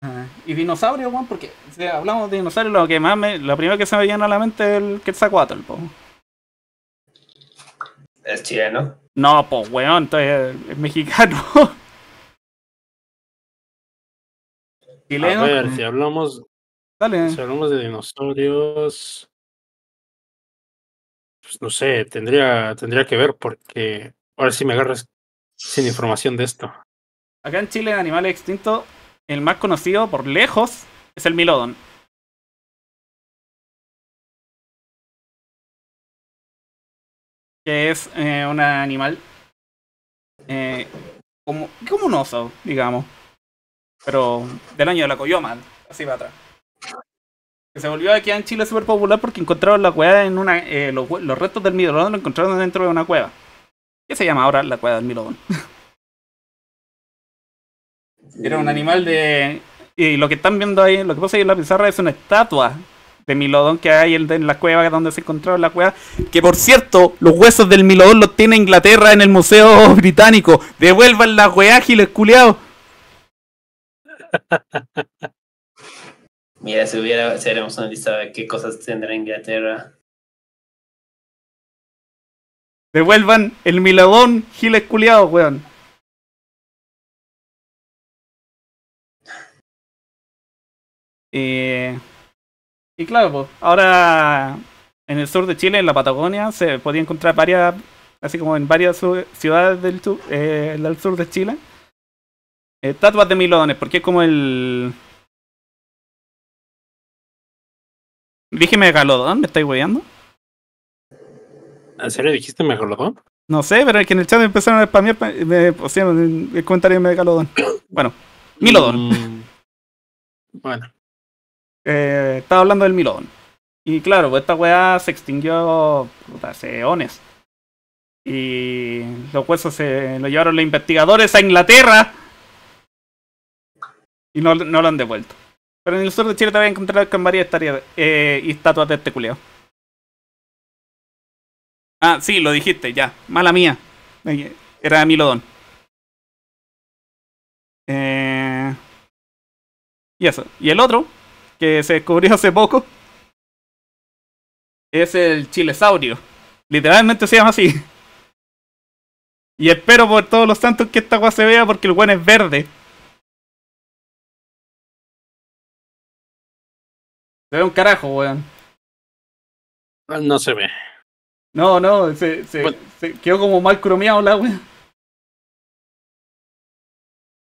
Ah, y dinosaurio, weón, porque si hablamos de dinosaurios, lo que más me. Lo primero que se me viene a la mente es el Quetzalcoatl, po. ¿Es chileno? No, pues, weón, entonces es mexicano. (laughs) chileno. A ver, si hablamos. Dale. Si hablamos de dinosaurios. Pues no sé, tendría, tendría que ver porque ahora sí me agarras sin información de esto. Acá en Chile, animales extintos, el más conocido por lejos es el milodon. Que es eh, un animal eh, como, como un oso, digamos. Pero del año de la coyoma, así va atrás. Que se volvió aquí en Chile súper popular porque encontraron la cueva en una. Eh, los, restos del Milodón lo encontraron dentro de una cueva. ¿Qué se llama ahora la cueva del Milodón? (laughs) Era un animal de. Y lo que están viendo ahí, lo que pasa ahí en la pizarra es una estatua de Milodón que hay en la cueva donde se encontró la cueva. Que por cierto, los huesos del Milodón los tiene Inglaterra en el Museo Británico. Devuelvan la weá, ágiles culiados. Mira, si hubiera, si haremos una qué cosas tendrá Inglaterra. Devuelvan el Milodón, giles culiados, weón. Eh, y claro, pues, ahora en el sur de Chile, en la Patagonia, se podía encontrar varias, así como en varias ciudades del eh, del sur de Chile, estatuas de milodones, porque es como el... Dije megalodón, ¿me estáis weyando? ¿En serio dijiste megalodón? No sé, pero es que en el chat empezaron a spamear me pusieron el comentario de megalodón. (coughs) Bueno, milodón. Mm, bueno. Eh, estaba hablando del Milodon. Y claro, pues esta weá se extinguió hace eones. Y los huesos se lo llevaron los investigadores a Inglaterra. Y no, no lo han devuelto. Pero en el sur de Chile te voy a encontrar con varias tareas eh, y estatuas de este culiao. Ah, sí, lo dijiste, ya. Mala mía. Era Milodon. Eh... Y eso. Y el otro que se descubrió hace poco es el chilesaurio. Literalmente se llama así. Y espero por todos los santos que esta agua se vea porque el buen es verde. Se ve un carajo, weón. No se ve. No, no, se, se, quedó como mal cromeado la weón.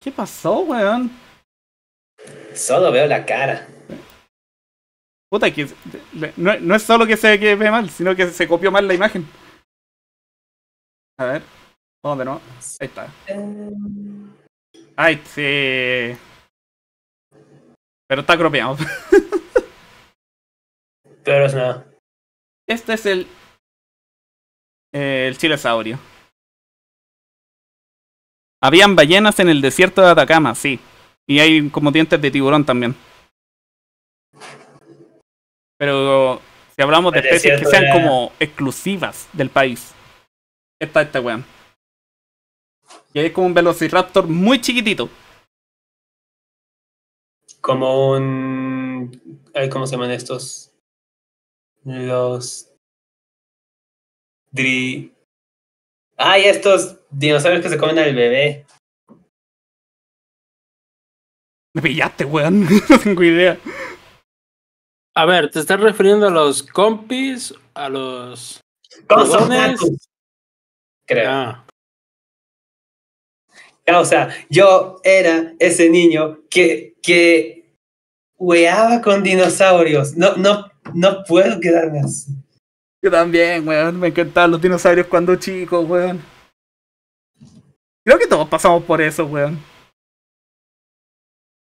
¿Qué pasó, weón? Solo veo la cara. Puta, que no, es solo que se ve mal, sino que se copió mal la imagen. A ver. ¿Dónde no? Ahí está. Ay, sí. Pero está cropeado. (laughs) Pero es nada. Este es el. el chilesaurio. Habían ballenas en el desierto de Atacama, sí. Y hay como dientes de tiburón también. Pero si hablamos de especies que sean como exclusivas del país, está este weón. Y es como un velociraptor muy chiquitito. Como un. ¿Cómo se llaman estos? Los. Dri. Ay, estos dinosaurios que se comen al bebé. Me pillaste, weón. (laughs) no tengo idea. A ver, ¿te estás refiriendo a los compis? ¿A los. Creo. Ah. O sea, yo era ese niño que, que weaba con dinosaurios. No, no, no puedo quedarme así. Yo también, weón. Me encantaban los dinosaurios cuando chico, weón. Creo que todos pasamos por eso, weón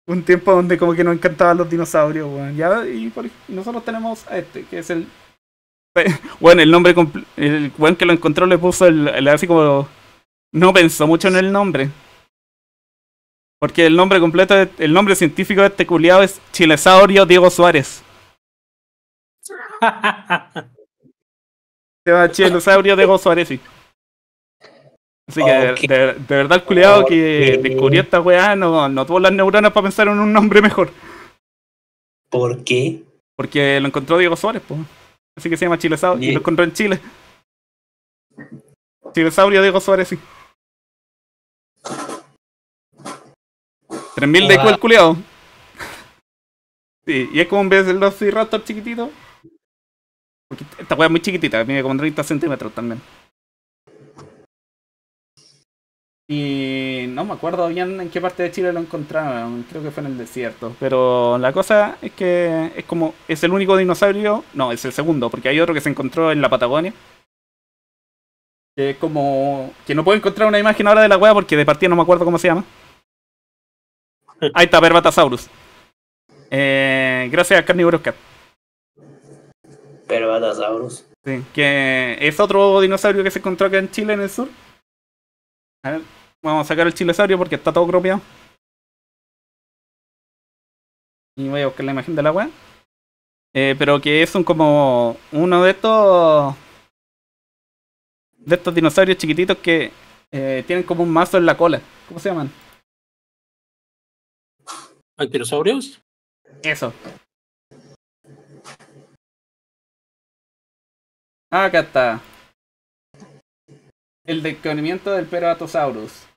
un tiempo donde como que nos encantaban los dinosaurios, weón. Ya, y, nosotros tenemos a este, que es el. (laughs) Bueno, el nombre. El weón que lo encontró le puso el, Así como. No pensó mucho en el nombre. Porque el nombre completo, el nombre científico de este culiado es Chilesaurio Diego Suárez. Se llama Chilosaurio de Gozoaresi. Así que de, verdad el culiado que descubrió esta weá no, no tuvo las neuronas para pensar en un nombre mejor. ¿Por qué? Porque lo encontró Diego Suárez, pues. Así que se llama Chilesaurio y lo encontró en Chile. Chilesaurio Diego Suárez, sí. 3000 de el culiado. (laughs) Sí, y es como un vez de Raptor chiquitito. Esta weá es muy chiquitita, mide como 30 centímetros también. Y no me acuerdo bien en qué parte de Chile lo encontraron, creo que fue en el desierto. Pero la cosa es que es como, es el único dinosaurio, no, es el segundo, porque hay otro que se encontró en la Patagonia. Que es como, que no puedo encontrar una imagen ahora de la wea porque de partida no me acuerdo cómo se llama. (laughs) Ahí está, Perbatasaurus. Eh, gracias a Carnivorous Cat. Perbatasaurus. Sí, que es otro dinosaurio que se encontró acá en Chile, en el sur. A ver, vamos a sacar el chilesaurio porque está todo cropiado. Y voy a buscar la imagen de la web. Eh, pero que es un como uno de estos de estos dinosaurios chiquititos que eh, tienen como un mazo en la cola. ¿Cómo se llaman? ¿Anquilosaurios? Eso. Ah, está. El descubrimiento del Peratosaurus.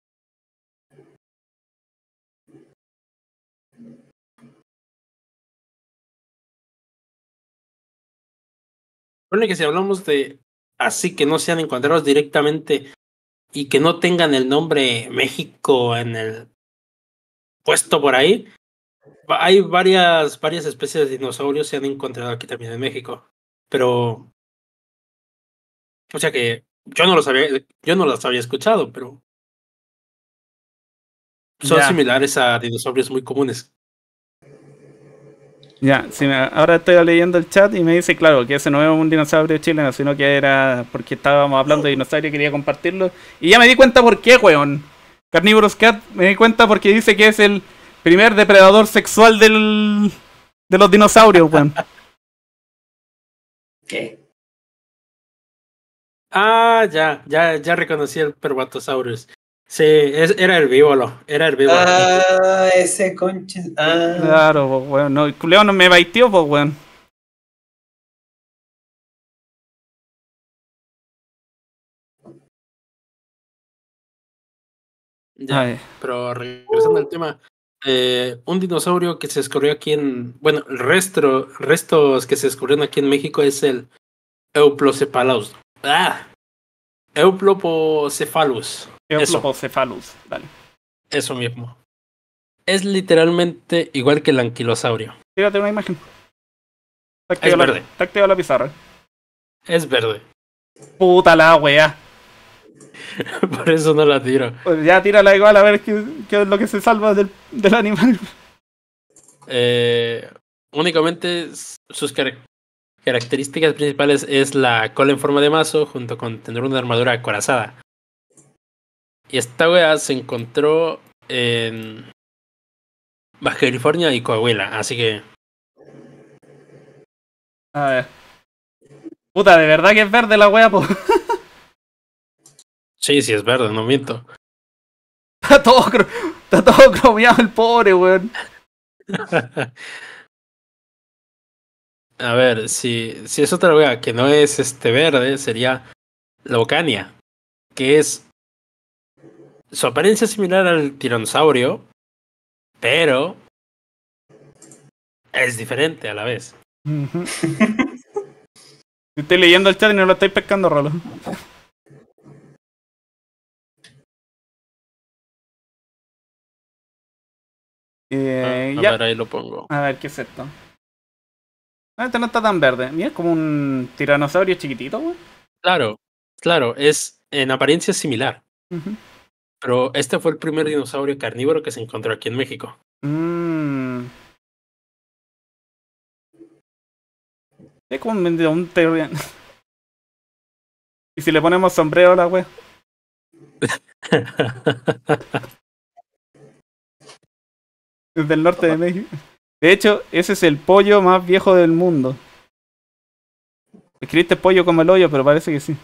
Bueno, que si hablamos de así que no sean encontrados directamente y que no tengan el nombre México en el puesto por ahí, hay varias, varias especies de dinosaurios se han encontrado aquí también en México. Pero. O sea que yo no los había, yo no los había escuchado, pero son similares a dinosaurios muy comunes. Ya, sí, ahora estoy leyendo el chat y me dice, claro, que ese no es un dinosaurio chileno, sino que era porque estábamos hablando de dinosaurio y quería compartirlo. Y ya me di cuenta por qué, weón. Carnivorous Cat, me di cuenta porque dice que es el primer depredador sexual del, de los dinosaurios, weón. ¿Qué? Ah, ya, ya, ya reconocí el Perbatosaurus. Sí, es, era herbívoro, era herbívoro. Ah, ese conche. Ah. Claro, pues, weón. No, el culeo no me baitió, pues, weón. Ya, pero regresando al tema, eh, un dinosaurio que se descubrió aquí en, bueno, el resto, restos que se descubrieron aquí en México es el Euplocephalus. Ah, Euplopocephalus. Euplopocephalus, dale. Eso mismo. Es literalmente igual que el anquilosaurio. Fíjate una imagen. es verde. Te la pizarra. Es verde. Puta la wea. (laughs) Por eso no la tiro. Pues ya tírala igual a ver qué, qué es lo que se salva del, del animal. Eh, únicamente sus características principales es la cola en forma de mazo junto con tener una armadura acorazada. Y esta wea se encontró en Baja California y Coahuila, así que. A ver. Puta, de verdad que es verde la wea, po. Sí, sí es verde, no miento. (laughs) Está todo, está todo cromeado el pobre, weón. (laughs) A ver, si, si es otra wea que no es este verde, sería la Ocania, que es su apariencia es similar al tiranosaurio, pero es diferente a la vez. (laughs) Estoy leyendo el chat y no lo estoy pescando, Rolo. Eh, a, ver, ahí lo pongo. A ver, ¿qué es esto? Este no está tan verde. Mira, es como un tiranosaurio chiquitito, güey. Claro, claro, es en apariencia similar. Pero este fue el primer dinosaurio carnívoro que se encontró aquí en México. Mmm. Es como un, un (laughs) ¿Y si le ponemos sombrero a la wea? (laughs) Es del norte de México. De hecho, ese es el pollo más viejo del mundo. Escribiste pollo como el hoyo, pero parece que sí.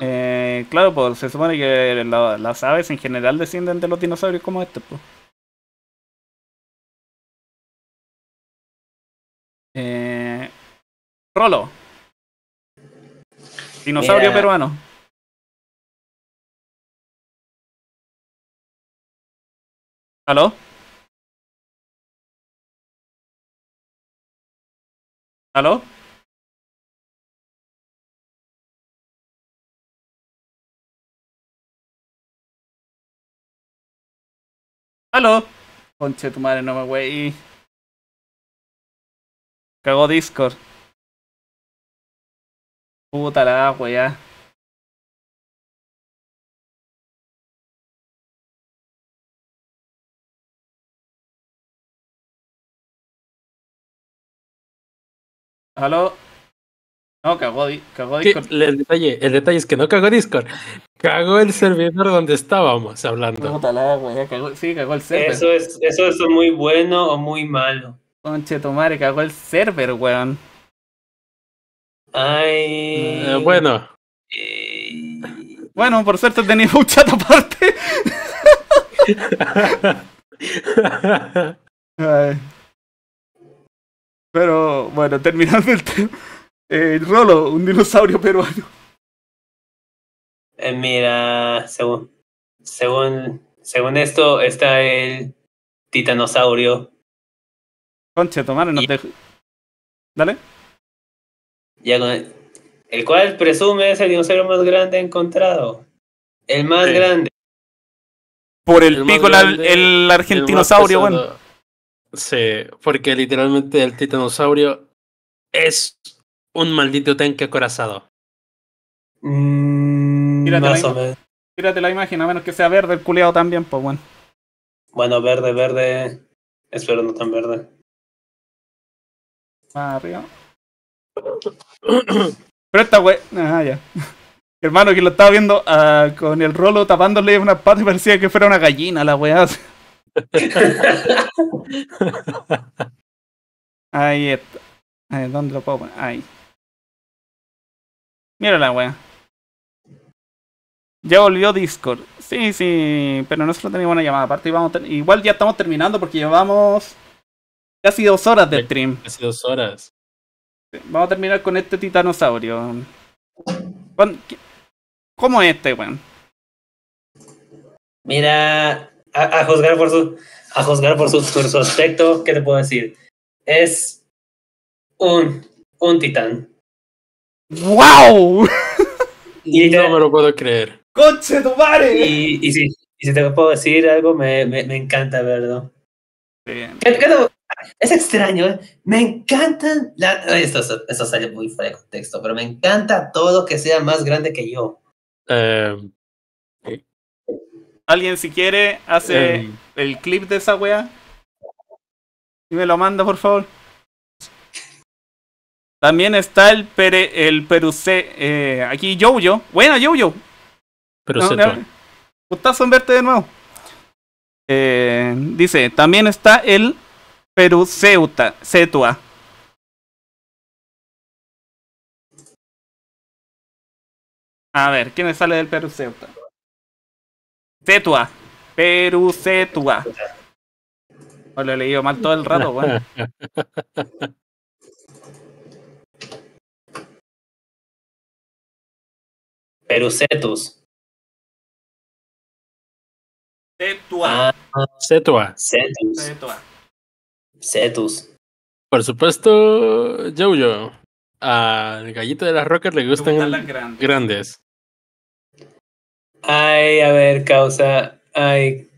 Eh, claro, pues se supone que las aves en general descienden de los dinosaurios como este, pues. Eh, Rolo. Dinosaurio peruano. ¿Aló? ¿Aló? ¿Aló? Conche tu madre, no me wey. Cagó Discord. Puta la agua ¿Aló? No, cagó, cagó Discord. El detalle, el detalle es que no cagó Discord. Cagó el servidor donde estábamos hablando. Puta la cagó, sí, cagó el server. Eso es, eso es muy bueno o muy malo. Conche tu madre, cagó el server, weón. Ay. Eh, bueno. Bueno, por suerte tenía un chat aparte. (laughs) Pero bueno, terminando el tema. Eh, Rolo, un dinosaurio peruano. Eh, mira, según, según, según esto está el titanosaurio. Conche, tomar no te... Dale. Ya con el, cual presume es el dinosaurio más grande encontrado. El más grande. Por el, pico, el argentinosaurio, bueno. Sí, porque literalmente el titanosaurio es un maldito tanque acorazado. Mm, más la, o menos. Tírate la imagen, a menos que sea verde el culeado también, pues bueno. Bueno, verde, verde. Espero no tan verde. Más arriba. Pero esta wey. Ah, ya. Hermano, que lo estaba viendo uh, con el rolo tapándole una pata y parecía que fuera una gallina la weá. Ahí está. Ahí, ¿Dónde lo puedo poner? Ahí. Mira la weá. Ya volvió Discord. Sí, sí, pero nosotros teníamos una llamada aparte. Y vamos igual ya estamos terminando porque llevamos casi dos horas del stream. Casi dos horas. Vamos a terminar con este titanosaurio. ¿Cómo es este, weón? Mira, a, juzgar por su, a juzgar por su, su aspecto, ¿qué te puedo decir? Es un, un titán. ¡Wow! (laughs) Y no me lo puedo creer. ¡Conche tu madre! Y, y, si, y si te puedo decir algo, me, me, me encanta verlo. Bien. ¿Qué, qué es extraño, ¿eh? Me encantan. Esto, esto, sale muy fuera de contexto, pero me encanta todo que sea más grande que yo. Em, Alguien, si quiere, hace el clip de esa wea y me lo manda, por favor. También está el pere, el peruce, eh, aquí Jojo. Buena Jojo. Pero no, Gustazo en verte de nuevo. Eh, dice, también está el Perú Ceuta, Cetua. A ver, ¿quién me sale del Perú Ceuta? Cetua. Perú Cetua. O lo he leído mal todo el rato, bueno. (laughs) Perucetus. Cetua. Ah, Cetua. Cetus. Cetua. Cetus. Por supuesto, Jojo. Al gallito de las rocas le gustan, las grandes. grandes. Ay, a ver, causa. Ay.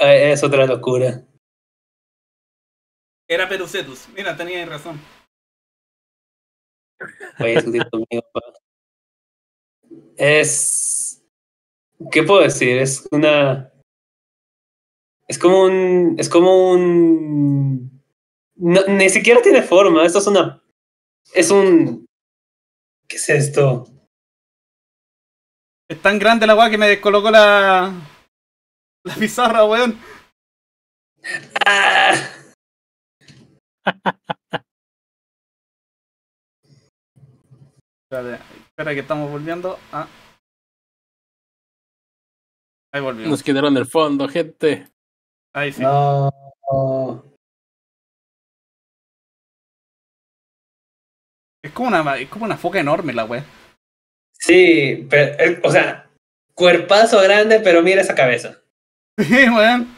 es otra locura. Era Perucetus. Mira, tenía razón. Voy a discutir conmigo, Es. ¿Qué puedo decir? Es una. Es como un. Es como un. ni siquiera tiene forma. Esto es una. Es un. ¿Qué es esto? Es tan grande la weá que me descolocó la. La pizarra, weón. (laughs) Ah. Espera, que estamos volviendo a. Ahí volvimos. Nos quedaron en el fondo, gente. Ahí sí. No. Es como una, es como una foca enorme la wea. Sí, pero, eh, o sea, cuerpazo grande, pero mira esa cabeza. (laughs) Sí, weón.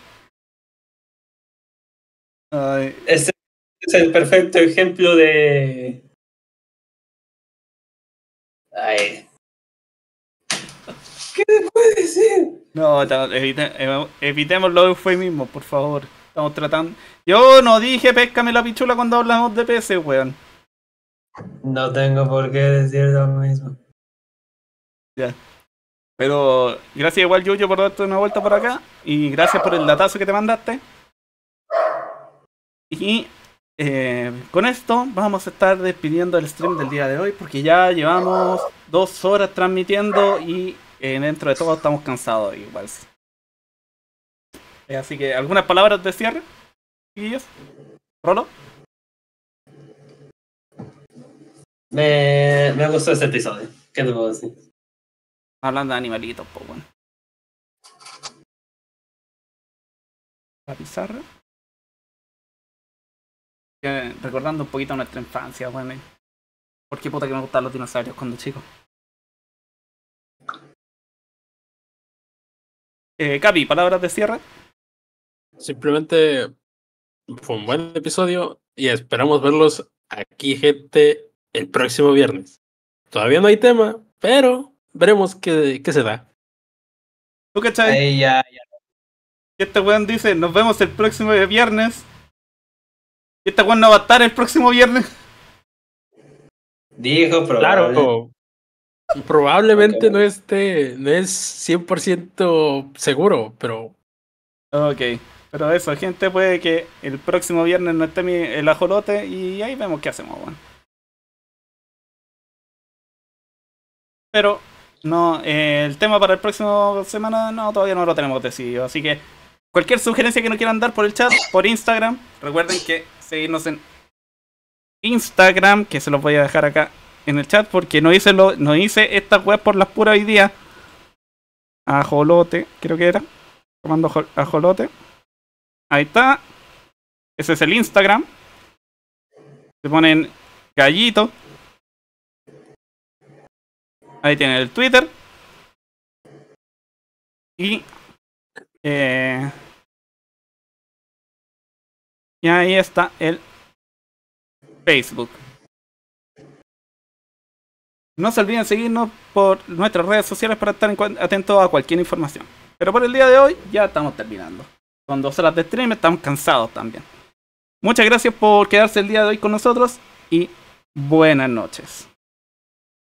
Ese es el perfecto ejemplo de. Ay. ¿Qué puede decir? No, evite, evitemos los mismo, por favor. Estamos tratando. Yo no dije péscame la pichula cuando hablamos de PC, weón. No tengo por qué decir lo mismo. Pero gracias igual Yuyo por darte una vuelta por acá. Y gracias por el datazo que te mandaste. Y eh, con esto vamos a estar despidiendo el stream del día de hoy porque ya llevamos dos horas transmitiendo y eh, dentro de todo estamos cansados igual. Eh, así que, ¿algunas palabras de cierre? ¿Guillos? ¿Rolo? Me, me gustó este episodio. ¿Qué te puedo decir? Hablando de animalitos, pues bueno. La pizarra. recordando un poquito nuestra infancia, bueno. ¿Por qué puta que me gustaban los dinosaurios cuando chico? Eh, Capi, palabras de cierre. Simplemente fue un buen episodio y esperamos verlos aquí, gente, el próximo viernes. Todavía no hay tema, pero veremos qué, qué se da. ¿Tú cachai? ya, ya. Y este weón dice, nos vemos el próximo viernes. Y este weón no va a estar el próximo viernes. Dijo, pero. Claro, probablemente no esté, no es 100% seguro, pero. Ok, pero eso, gente, puede que el próximo viernes no esté el ajolote y ahí vemos qué hacemos, weón. Pero no, eh, el tema para el próximo semana no, todavía no lo tenemos decidido. Así que cualquier sugerencia que nos quieran dar por el chat, por Instagram, recuerden que seguirnos en Instagram, que se los voy a dejar acá en el chat porque no hice lo, no hice esta web por las puras hoy día. Ajolote, creo que era. Tomando ajolote. Ahí está. Ese es el Instagram. Se ponen gallito. Ahí tienen el Twitter. Y. Eh, y ahí está el Facebook. No se olviden seguirnos por nuestras redes sociales para estar atentos a cualquier información. Pero por el día de hoy ya estamos terminando. Con dos horas de stream estamos cansados también. Muchas gracias por quedarse el día de hoy con nosotros y buenas noches.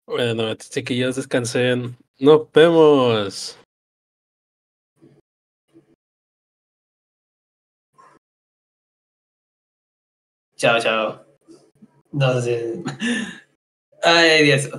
Noches, chiquillos, descansen. Nos vemos. Chao, chao. No sé. Ay, Dios.